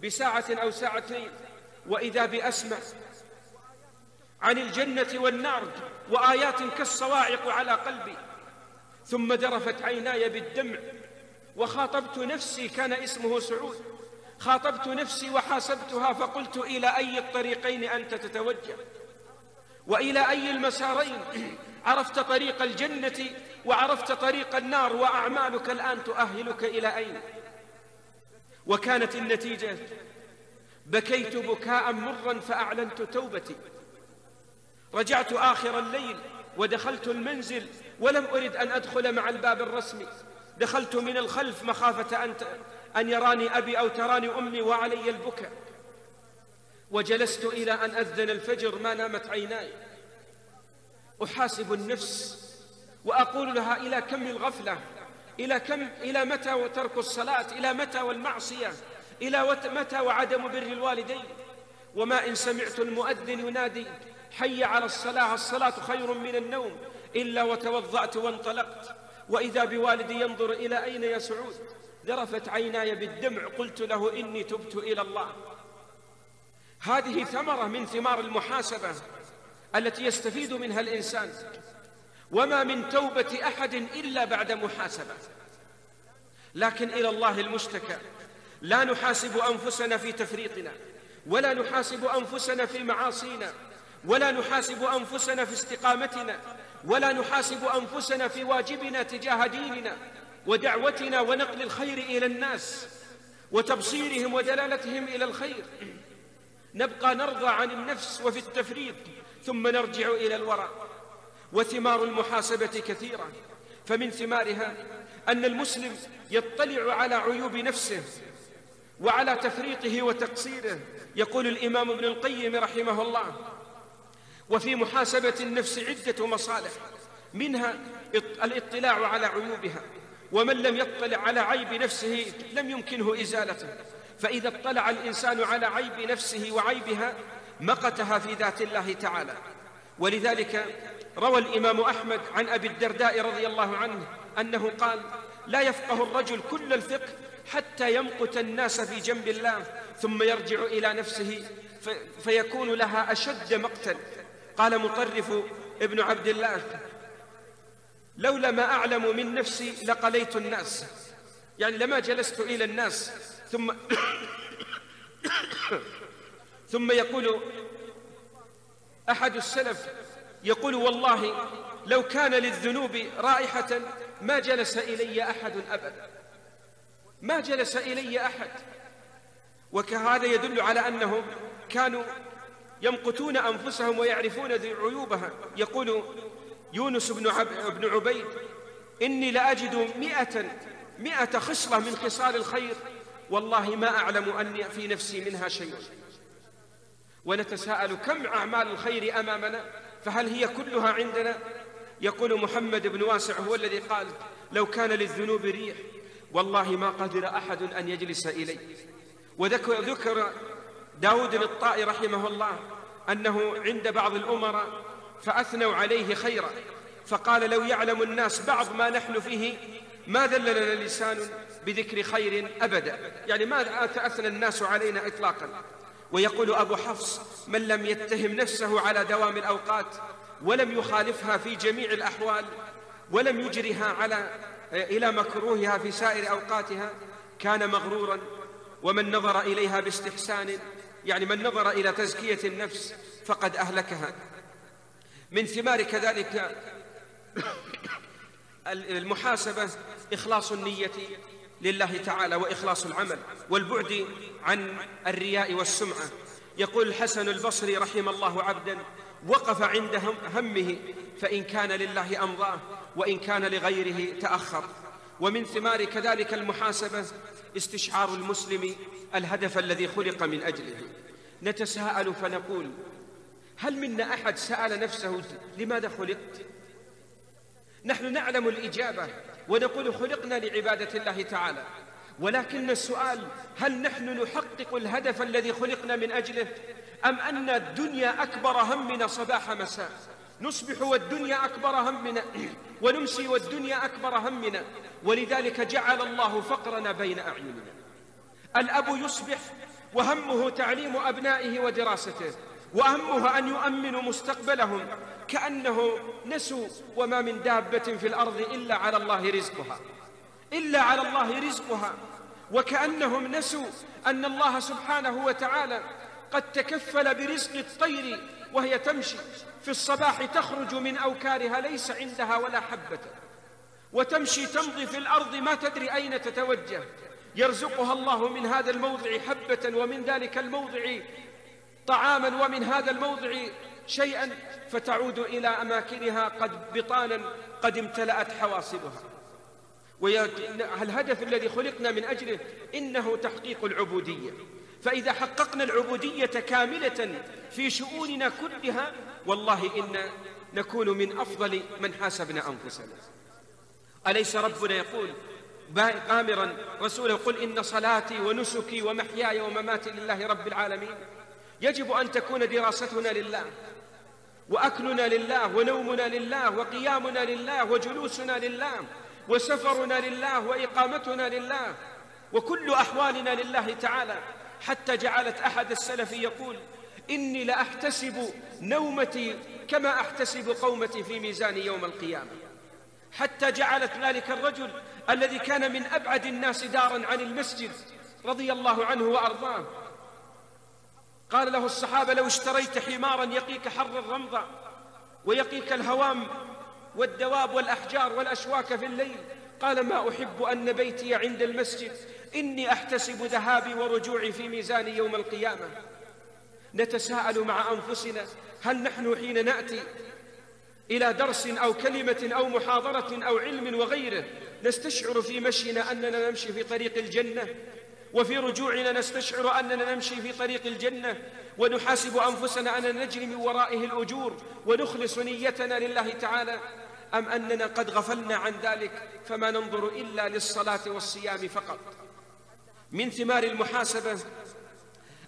بساعة أو ساعتين وإذا بأسمع عن الجنة والنار وآيات كالصواعق على قلبي ثم درفت عيناي بالدمع وخاطبت نفسي كان اسمه سعود. خاطبت نفسي وحاسبتها فقلت إلى أي الطريقين أنت تتوجه؟ وإلى أي المسارين؟ عرفت طريق الجنة وعرفت طريق النار وأعمالك الآن تؤهلك إلى أين؟ وكانت النتيجة بكيت بكاء مرا فأعلنت توبتي. رجعت آخر الليل ودخلت المنزل ولم أرد أن أدخل مع الباب الرسمي. دخلت من الخلف مخافة أن, أن يراني أبي أو تراني أمي وعلي البكاء. وجلست إلى أن أذن الفجر ما نامت عيناي. أحاسب النفس وأقول لها إلى كم الغفلة؟ إلى كم؟ إلى متى وترك الصلاة؟ إلى متى والمعصية؟ إلى متى وعدم بر الوالدين؟ وما إن سمعت المؤذن ينادي حي على الصلاة الصلاة خير من النوم. إلا وتوضأت وانطلقت. وإذا بوالدي ينظر إلى أين يا سعود ذرفت عيناي بالدمع. قلت له إني تبت إلى الله. هذه ثمرة من ثمار المحاسبة التي يستفيد منها الإنسان. وما من توبة أحد إلا بعد محاسبة. لكن إلى الله المشتكى. لا نحاسب أنفسنا في تفريطنا ولا نحاسب أنفسنا في معاصينا ولا نحاسب أنفسنا في استقامتنا ولا نحاسب أنفسنا في واجبنا تجاه ديننا ودعوتنا ونقل الخير إلى الناس وتبصيرهم ودلالتهم إلى الخير. نبقى نرضى عن النفس وفي التفريط ثم نرجع إلى الوراء وثمار المحاسبة كثيرة. فمن ثمارها أن المسلم يطلع على عيوب نفسه وعلى تفريطه وتقصيره. يقول الإمام ابن القيم رحمه الله وفي محاسبة النفس عدة مصالح منها الاطلاع على عيوبها. ومن لم يطلع على عيب نفسه لم يمكنه إزالته. فإذا اطلع الإنسان على عيب نفسه وعيبها مقتها في ذات الله تعالى. ولذلك روى الإمام أحمد عن أبي الدرداء رضي الله عنه أنه قال لا يفقه الرجل كل الفقه حتى يمقت الناس في جنب الله ثم يرجع إلى نفسه فيكون لها أشد مقتا. قال مطرف ابن عبد الله لولا ما أعلم من نفسي لقليت الناس. يعني لما جلست إلى الناس ثم ثم يقول أحد السلف يقول والله لو كان للذنوب رائحة ما جلس إلي أحد أبدا ما جلس إلي أحد. وكهذا يدل على أنهم كانوا يمقتون أنفسهم ويعرفون عيوبها. يقول يونس بن, عب بن عبيد إني لأجد مئة مئة خصلة من خصال الخير والله ما أعلم أني في نفسي منها شيء. ونتساءل كم أعمال الخير أمامنا فهل هي كلها عندنا؟ يقول محمد بن واسع هو الذي قال لو كان للذنوب ريح والله ما قدر أحد أن يجلس إلي. وذكر ذكر داود الطائي رحمه الله أنه عند بعض الأمراء فأثنوا عليه خيرا فقال لو يعلم الناس بعض ما نحن فيه ما ذللنا لسان بذكر خير أبدا. يعني ما تأثنى الناس علينا إطلاقا؟ ويقول أبو حفص من لم يتهم نفسه على دوام الأوقات ولم يخالفها في جميع الأحوال ولم يجرها على إلى مكروهها في سائر أوقاتها كان مغرورا ومن نظر إليها باستحسان. يعني من نظر إلى تزكية النفس فقد أهلكها. من ثمار كذلك المحاسبة إخلاص النية لله تعالى وإخلاص العمل والبعد عن الرياء والسمعة. يقول الحسن البصري رحم الله عبدا وقف عند همه فإن كان لله أمضاه وإن كان لغيره تأخر. ومن ثمار كذلك المحاسبة استشعار المسلم الهدف الذي خلق من أجله. نتساءل فنقول هل منا أحد سأل نفسه لماذا خلقت؟ نحن نعلم الإجابة ونقول خلقنا لعبادة الله تعالى. ولكن السؤال هل نحن نحقق الهدف الذي خلقنا من أجله؟ أم أن الدنيا أكبر همنا صباح مساء؟ نصبح والدنيا أكبر همنا ونمسي والدنيا أكبر همنا. ولذلك جعل الله فقرنا بين أعيننا. الأب يصبح وهمه تعليم أبنائه ودراسته. وأهمه أن يؤمنوا مستقبلهم كأنه نسوا وما من دابة في الأرض إلا على الله رزقها إلا على الله رزقها. وكأنهم نسوا أن الله سبحانه وتعالى قد تكفل برزق الطير وهي تمشي في الصباح تخرج من أوكارها ليس عندها ولا حبة. وتمشي تمضي في الأرض ما تدري أين تتوجه. يرزقها الله من هذا الموضع حبة ومن ذلك الموضع طعاما ومن هذا الموضع شيئا فتعود إلى أماكنها قد بطانا قد امتلأت حواصلها والهدف الذي خلقنا من أجله إنه تحقيق العبودية. فإذا حققنا العبودية كاملة في شؤوننا كلها والله إن نكون من أفضل من حاسبنا أنفسنا. أليس ربنا يقول قامرا رسوله قل إن صلاتي ونسكي ومحياي ومماتي لله رب العالمين؟ يجب أن تكون دراستنا لله وأكلنا لله ونومنا لله وقيامنا لله وجلوسنا لله وسفرنا لله وإقامتنا لله وكل أحوالنا لله تعالى. حتى جعلت أحد السلف يقول إني لأحتسب نومتي كما أحتسب قومتي في ميزان يوم القيامة. حتى جعلت ذلك الرجل الذي كان من أبعد الناس دارا عن المسجد رضي الله عنه وأرضاه قال له الصحابة لو اشتريت حمارا يقيك حر الرمضة ويقيك الهوام والدواب والأحجار والأشواك في الليل. قال ما أحب أن بيتي عند المسجد. إني أحتسب ذهابي ورجوعي في ميزان يوم القيامة. نتساءل مع أنفسنا هل نحن حين نأتي إلى درس أو كلمة أو محاضرة أو علم وغيره نستشعر في مشينا أننا نمشي في طريق الجنة وفي رجوعنا نستشعر أننا نمشي في طريق الجنة ونحاسب أنفسنا أننا نجري من ورائه الأجور ونخلص نيتنا لله تعالى. أم أننا قد غفلنا عن ذلك فما ننظر إلا للصلاة والصيام فقط. من ثمار المحاسبة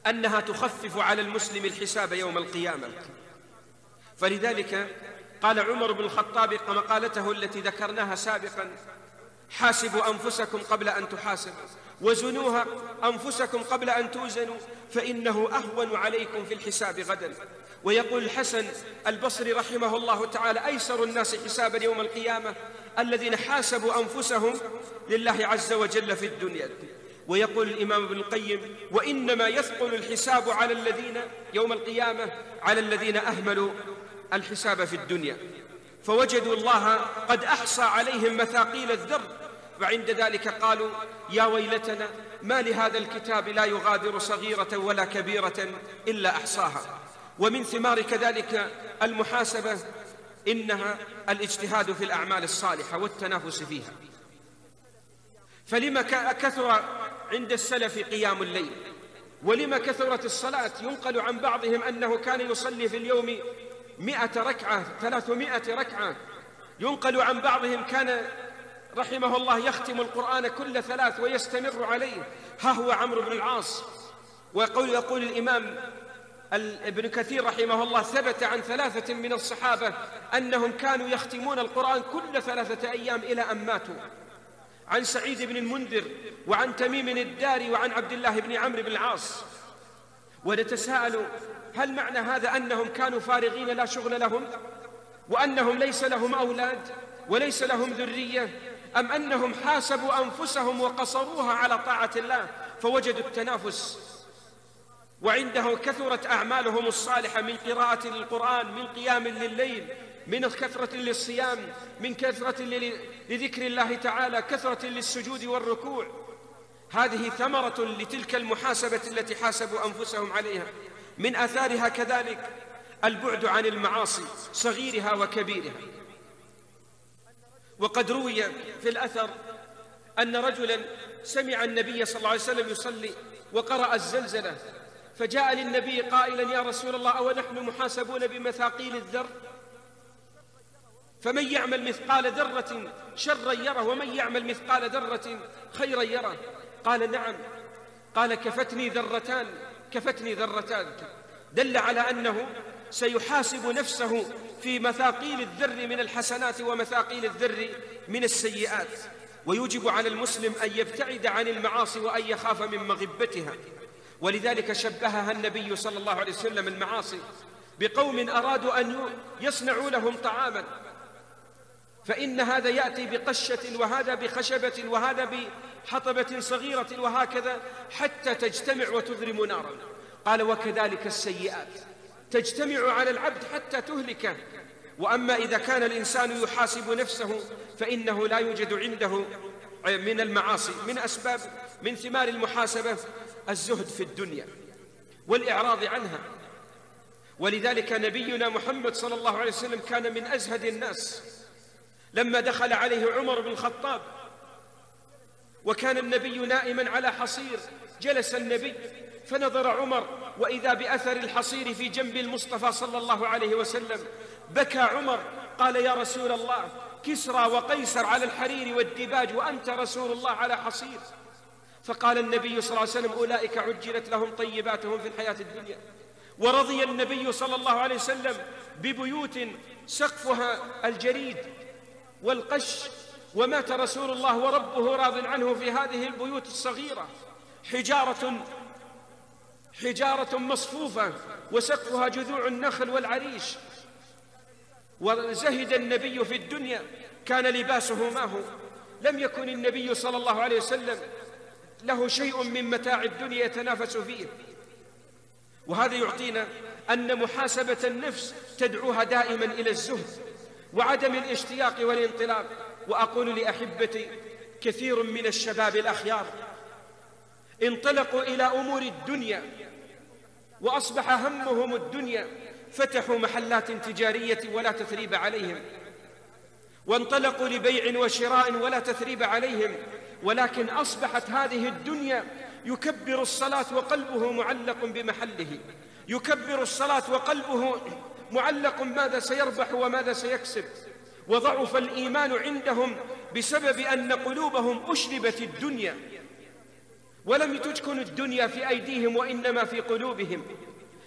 أنها تخفف على المسلم الحساب يوم القيامة. فلذلك قال عمر بن الخطاب مقالته التي ذكرناها سابقا حاسبوا أنفسكم قبل أن تحاسبوا. وزنوها أنفسكم قبل أن توزنوا فإنه أهون عليكم في الحساب غدا. ويقول الحسن البصري رحمه الله تعالى أيسر الناس حسابا يوم القيامة الذين حاسبوا أنفسهم لله عز وجل في الدنيا. ويقول الإمام ابن القيم وإنما يثقل الحساب على الذين يوم القيامة على الذين أهملوا الحساب في الدنيا. فوجدوا الله قد أحصى عليهم مثاقيل الذر وعند ذلك قالوا يا ويلتنا ما لهذا الكتاب لا يغادر صغيرة ولا كبيرة إلا أحصاها. ومن ثمار كذلك المحاسبة إنها الاجتهاد في الأعمال الصالحة والتنافس فيها. فلما كثر عند السلف قيام الليل ولما كثرت الصلاة ينقل عن بعضهم أنه كان يصلي في اليوم مئة ركعة ثلاثمائة ركعة. ينقل عن بعضهم كان رحمه الله يختم القرآن كل ثلاث ويستمر عليه. ها هو عمرو بن العاص. ويقول يقول الإمام ابن كثير رحمه الله ثبت عن ثلاثة من الصحابة أنهم كانوا يختمون القرآن كل ثلاثة أيام إلى أن ماتوا. عن سعيد بن المنذر وعن تميم الداري وعن عبد الله بن عمرو بن العاص. ونتساءل هل معنى هذا أنهم كانوا فارغين لا شغل لهم؟ وأنهم ليس لهم أولاد وليس لهم ذرية أم أنهم حاسبوا أنفسهم وقصروها على طاعة الله فوجدوا التنافس. وعنده كثرت أعمالهم الصالحة من قراءة للقرآن من قيام لليل من كثرة للصيام من كثرة لذكر الله تعالى كثرة للسجود والركوع. هذه ثمرة لتلك المحاسبة التي حاسبوا أنفسهم عليها. من آثارها كذلك البعد عن المعاصي صغيرها وكبيرها. وقد روي في الأثر أن رجلا سمع النبي صلى الله عليه وسلم يصلي وقرأ الزلزلة فجاء للنبي قائلا يا رسول الله أو نحن محاسبون بمثاقيل الذر؟ فمن يعمل مثقال ذرة شرا يره ومن يعمل مثقال ذرة خيرا يره. قال نعم. قال كفتني ذرتان كفتني ذرتان. دل على أنه سيحاسب نفسه في مثاقيل الذر من الحسنات ومثاقيل الذر من السيئات. ويجب على المسلم أن يبتعد عن المعاصي وأن يخاف من مغبتها. ولذلك شبهها النبي صلى الله عليه وسلم المعاصي بقوم أرادوا أن يصنعوا لهم طعاما. فإن هذا يأتي بقشة وهذا بخشبة وهذا بحطبة صغيرة وهكذا حتى تجتمع وتذرم نارا. قال وكذلك السيئات. تجتمع على العبد حتى تهلكه وأما إذا كان الإنسان يحاسب نفسه فإنه لا يوجد عنده من المعاصي من أسباب من ثمار المحاسبة الزهد في الدنيا والإعراض عنها. ولذلك نبينا محمد صلى الله عليه وسلم كان من أزهد الناس لما دخل عليه عمر بن الخطاب. وكان النبي نائما على حصير جلس النبي فنظر عمر وإذا بأثر الحصير في جنب المصطفى صلى الله عليه وسلم بكى عمر قال يا رسول الله كسرى وقيصر على الحرير والدباج وأنت رسول الله على حصير. فقال النبي صلى الله عليه وسلم أولئك عجلت لهم طيباتهم في الحياة الدنيا. ورضي النبي صلى الله عليه وسلم ببيوت سقفها الجريد والقش ومات رسول الله وربه راض عنه في هذه البيوت الصغيرة حجارة حجارة مصفوفة وسقفها جذوع النخل والعريش. وزهد النبي في الدنيا كان لباسه ما هو. لم يكن النبي صلى الله عليه وسلم له شيء من متاع الدنيا يتنافس فيه. وهذا يعطينا أن محاسبة النفس تدعوها دائما إلى الزهد وعدم الاشتياق والانطلاق. وأقول لأحبتي كثير من الشباب الأخيار انطلقوا إلى أمور الدنيا وأصبح همهم الدنيا. فتحوا محلات تجارية ولا تثريب عليهم. وانطلقوا لبيع وشراء ولا تثريب عليهم. ولكن أصبحت هذه الدنيا يكبر الصلاة وقلبه معلق بمحله. يكبر الصلاة وقلبه معلق ماذا سيربح وماذا سيكسب. وضعف الإيمان عندهم بسبب أن قلوبهم أشربت الدنيا. ولم تسكن الدنيا في أيديهم وإنما في قلوبهم.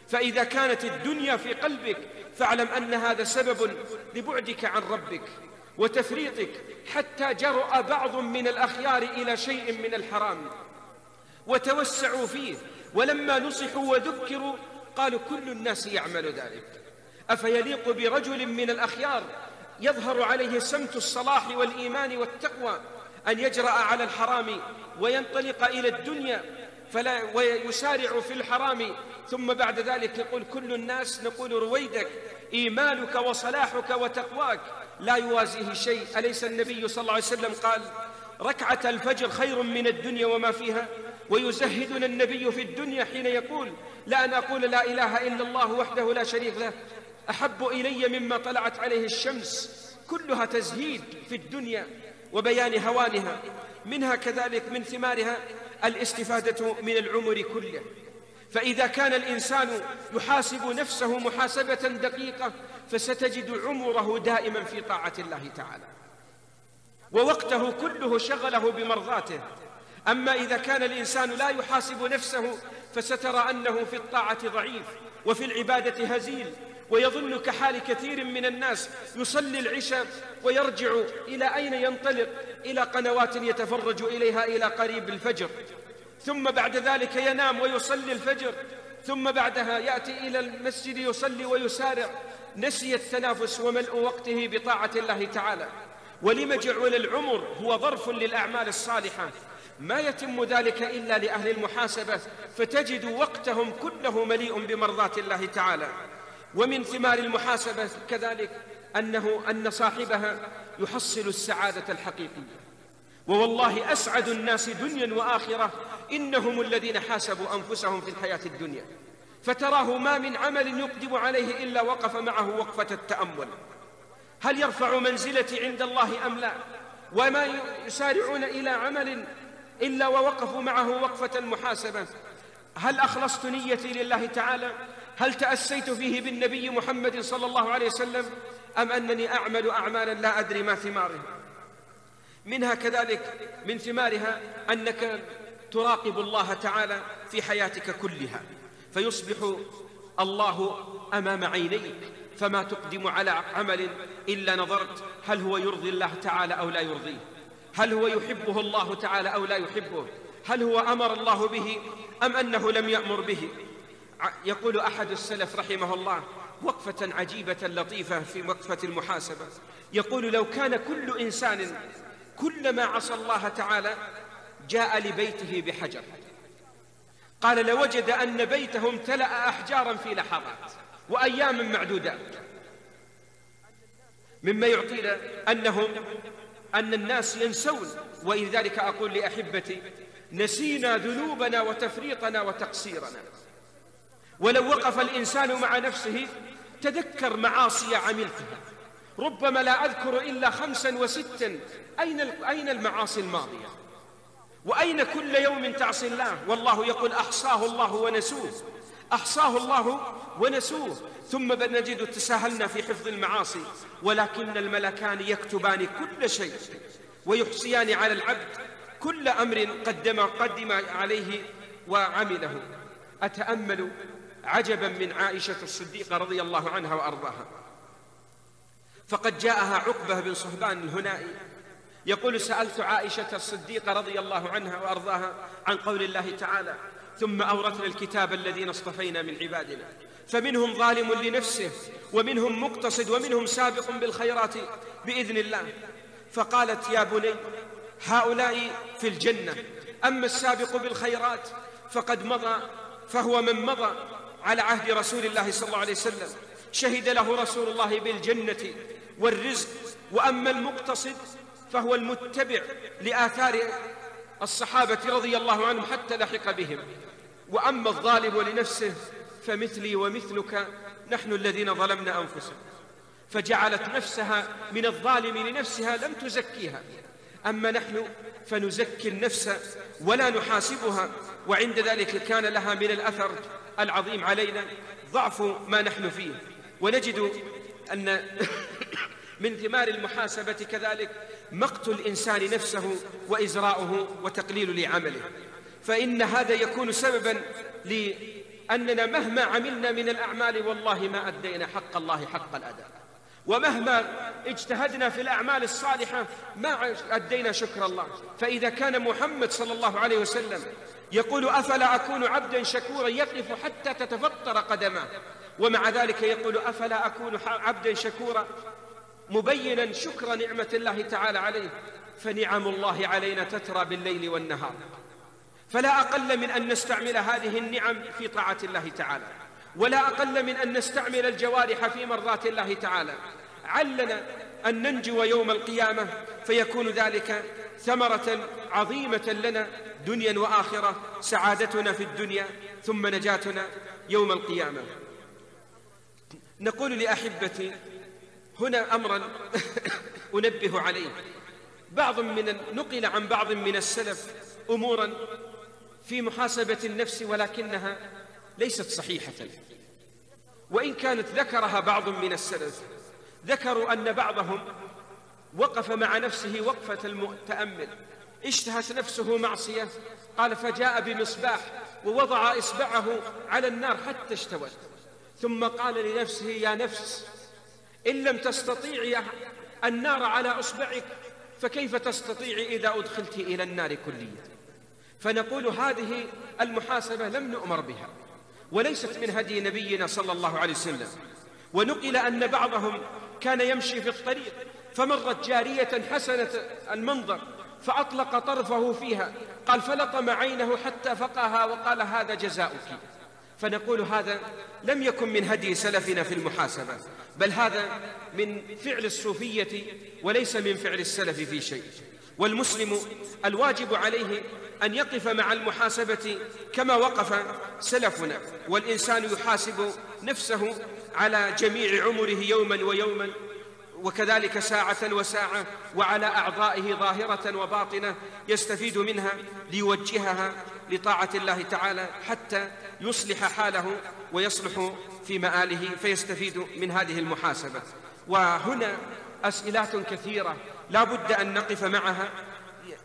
فإذا كانت الدنيا في قلبك فاعلم أن هذا سبب لبعدك عن ربك وتفريطك حتى جرأ بعض من الأخيار إلى شيء من الحرام وتوسعوا فيه. ولما نصحوا وذكروا قالوا كل الناس يعمل ذلك. أفيليق برجل من الأخيار يظهر عليه سمت الصلاح والإيمان والتقوى أن يجرأ على الحرام وينطلق إلى الدنيا فلا ويسارع في الحرام. ثم بعد ذلك يقول كل الناس نقول رويدك إيمانك وصلاحك وتقواك. لا يوازيه شيء. أليس النبي صلى الله عليه وسلم قال ركعة الفجر خير من الدنيا وما فيها؟ ويزهدنا النبي في الدنيا حين يقول لا أن أقول لا إله إلا الله وحده لا شريك له. أحب إلي مما طلعت عليه الشمس. كلها تزهيد في الدنيا وبيان هوانها. منها كذلك من ثمارها الاستفادة من العمر كله. فإذا كان الإنسان يحاسب نفسه محاسبة دقيقة فستجد عمره دائما في طاعة الله تعالى. ووقته كله شغله بمرضاته. أما إذا كان الإنسان لا يحاسب نفسه فسترى أنه في الطاعة ضعيف وفي العبادة هزيل ويظن كحال كثير من الناس يصلي العشاء ويرجع إلى أين ينطلق؟ إلى قنوات يتفرج إليها إلى قريب الفجر. ثم بعد ذلك ينام ويصلي الفجر. ثم بعدها يأتي إلى المسجد يصلي ويسارع. نسي التنافس وملء وقته بطاعة الله تعالى. ولم جعل العمر هو ظرف للأعمال الصالحة. ما يتم ذلك إلا لأهل المحاسبة فتجد وقتهم كله مليء بمرضاة الله تعالى. ومن ثمار المحاسبة كذلك أنه أن صاحبها يحصل السعادة الحقيقية. ووالله أسعد الناس دنيا وآخرة إنهم الذين حاسبوا أنفسهم في الحياة الدنيا. فتراه ما من عمل يقدم عليه إلا وقف معه وقفة التأمل. هل يرفع منزلتي عند الله أم لا؟ وما يسارعون إلى عمل إلا ووقفوا معه وقفة المحاسبة. هل أخلصت نيتي لله تعالى؟ هل تأسيت فيه بالنبي محمد صلى الله عليه وسلم أم أنني أعمل أعمالا لا أدري ما ثمارها منها كذلك من ثمارها أنك تراقب الله تعالى في حياتك كلها فيصبح الله أمام عينيك فما تقدم على عمل إلا نظرت هل هو يرضي الله تعالى أو لا يرضيه؟ هل هو يحبه الله تعالى أو لا يحبه؟ هل هو أمر الله به أم أنه لم يأمر به؟ يقول أحد السلف رحمه الله وقفة عجيبة لطيفة في وقفة المحاسبة. يقول لو كان كل إنسان كلما عصى الله تعالى جاء لبيته بحجر. قال لوجد أن بيته امتلأ أحجارا في لحظات وأيام معدودات. مما يعطينا أنهم أن الناس ينسون ولذلك أقول لأحبتي نسينا ذنوبنا وتفريطنا وتقصيرنا. ولو وقف الإنسان مع نفسه تذكر معاصي عملتها ربما لا أذكر إلا خمسا وستا. أين أين المعاصي الماضية؟ وأين كل يوم تعصي الله؟ والله يقول أحصاه الله ونسوه. أحصاه الله ونسوه. ثم نجد تساهلنا في حفظ المعاصي. ولكن الملكان يكتبان كل شيء ويحصيان على العبد كل أمر قدم قدم عليه وعمله. أتأمل عجبا من عائشة الصديقة رضي الله عنها وأرضاها. فقد جاءها عقبة بن صهبان الهنائي يقول سألت عائشة الصديقة رضي الله عنها وأرضاها عن قول الله تعالى ثم أورثنا الكتاب الذين اصطفينا من عبادنا. فمنهم ظالم لنفسه ومنهم مقتصد ومنهم سابق بالخيرات بإذن الله. فقالت يا بني هؤلاء في الجنة أما السابق بالخيرات فقد مضى فهو من مضى. على عهد رسول الله صلى الله عليه وسلم. شهد له رسول الله بالجنة والرزق. وأما المقتصد فهو المتبع لآثار الصحابة رضي الله عنهم حتى لحق بهم. وأما الظالم لنفسه فمثلي ومثلك نحن الذين ظلمنا أنفسنا. فجعلت نفسها من الظالم لنفسها لم تزكيها. أما نحن فنزكي النفس ولا نحاسبها وعند ذلك كان لها من الأثر العظيم علينا ضعف ما نحن فيه. ونجد أن من ثمار المحاسبة كذلك مقت الإنسان نفسه وإزراؤه وتقليل لعمله. فإن هذا يكون سببا لأننا مهما عملنا من الأعمال والله ما أدينا حق الله حق الأداء. ومهما اجتهدنا في الأعمال الصالحة ما أدينا شكر الله. فإذا كان محمد صلى الله عليه وسلم يقول أفلا أكون عبدا شكورا يقف حتى تتفطر قدماه ومع ذلك يقول أفلا أكون عبدا شكورا مبينا شكر نعمة الله تعالى عليه. فنعم الله علينا تترى بالليل والنهار. فلا أقل من أن نستعمل هذه النعم في طاعة الله تعالى. ولا أقل من أن نستعمل الجوارح في مرضات الله تعالى. علنا أن ننجو يوم القيامة فيكون ذلك ثمرة عظيمة لنا دنيا وآخرة سعادتنا في الدنيا ثم نجاتنا يوم القيامة. نقول لأحبتي هنا أمرا أنبه عليه. بعض من نقل عن بعض من السلف أمورا في محاسبة النفس ولكنها ليست صحيحة. وإن كانت ذكرها بعض من السلف ذكروا أن بعضهم وقف مع نفسه وقفة المتأمل. اشتهت نفسه معصية. قال فجاء بمصباح ووضع إصبعه على النار حتى اشتوت ثم قال لنفسه يا نفس إن لم تستطيعي النار على أصبعك فكيف تستطيعي إذا أدخلت إلى النار كليا فنقول هذه المحاسبة لم نؤمر بها وليست من هدي نبينا صلى الله عليه وسلم. ونقل أن بعضهم كان يمشي في الطريق فمرت جارية حسنة المنظر فأطلق طرفه فيها قال فلطم عينه حتى فقها وقال هذا جزاؤك. فنقول هذا لم يكن من هدي سلفنا في المحاسبة بل هذا من فعل الصوفية وليس من فعل السلف في شيء. والمسلم الواجب عليه أن يقف مع المحاسبة كما وقف سلفنا والإنسان يحاسب نفسه على جميع عمره يوما ويوما وكذلك ساعة وساعة وعلى أعضائه ظاهرة وباطنة يستفيد منها ليوجهها لطاعة الله تعالى حتى يصلح حاله ويصلح في مآله فيستفيد من هذه المحاسبة. وهنا أسئلات كثيرة لا بد أن نقف معها.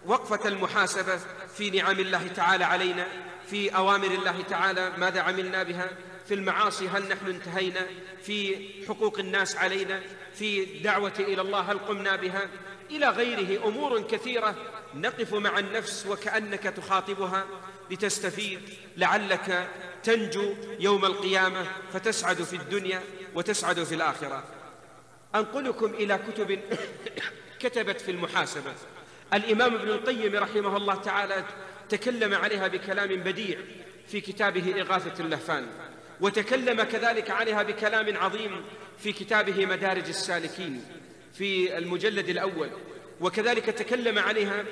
وقفة المحاسبة في نعم الله تعالى علينا في أوامر الله تعالى ماذا عملنا بها في المعاصي هل نحن انتهينا في حقوق الناس علينا في دعوة إلى الله هل قمنا بها؟ إلى غيره أمور كثيرة. نقف مع النفس وكأنك تخاطبها لتستفيد. لعلك تنجو يوم القيامة فتسعد في الدنيا وتسعد في الآخرة. أنقلكم إلى كتب كتبت في المحاسبة. الإمام ابن القيم رحمه الله تعالى تكلم عليها بكلام بديع في كتابه إغاثة اللهفان. وتكلم كذلك عليها بكلام عظيم في كتابه مدارج السالكين في المجلد الأول. وكذلك تكلم عليها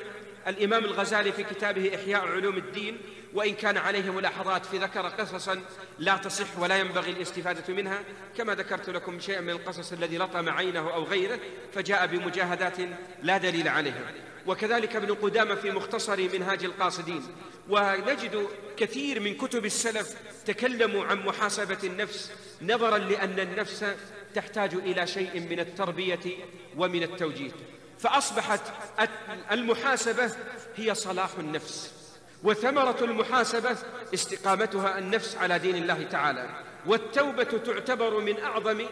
الإمام الغزالي في كتابه إحياء علوم الدين وإن كان عليه ملاحظات في ذكر قصصا لا تصح ولا ينبغي الاستفادة منها. كما ذكرت لكم شيئا من القصص الذي لطم عينه أو غيره فجاء بمجاهدات لا دليل عليها. وكذلك ابن قدامة في مختصر منهاج القاصدين. ونجد كثير من كتب السلف تكلموا عن محاسبة النفس نظرا لأن النفس تحتاج إلى شيء من التربية ومن التوجيه. فأصبحت المحاسبة هي صلاح النفس وثمرة المحاسبة استقامتها النفس على دين الله تعالى. والتوبة تعتبر من أعظم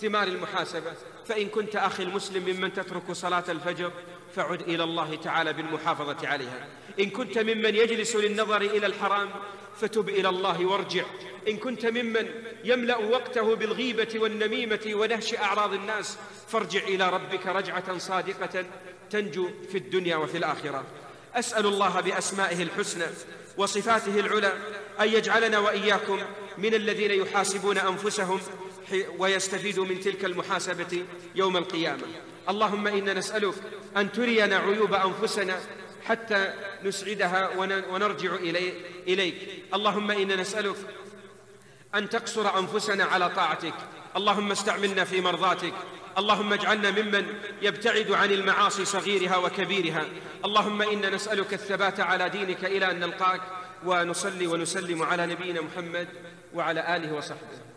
ثمار المحاسبة. فإن كنت أخي المسلم ممن تترك صلاة الفجر فعد إلى الله تعالى بالمحافظة عليها. إن كنت ممن يجلس للنظر إلى الحرام فتب إلى الله وارجع. إن كنت ممن يملأ وقته بالغيبة والنميمة ونهش أعراض الناس فارجع إلى ربك رجعة صادقة تنجو في الدنيا وفي الآخرة. أسأل الله بأسمائه الحسنى وصفاته العلى أن يجعلنا وإياكم من الذين يحاسبون أنفسهم ويستفيدوا من تلك المحاسبة يوم القيامة. اللهم إنا نسألك أن ترينا عيوب أنفسنا حتى نسعدها ونرجع إليك. اللهم إنا نسألك أن تقصر أنفسنا على طاعتك. اللهم استعملنا في مرضاتك. اللهم اجعلنا ممن يبتعد عن المعاصي صغيرها وكبيرها. اللهم إنا نسألك الثبات على دينك إلى أن نلقاك. ونصلي ونسلم على نبينا محمد وعلى آله وصحبه.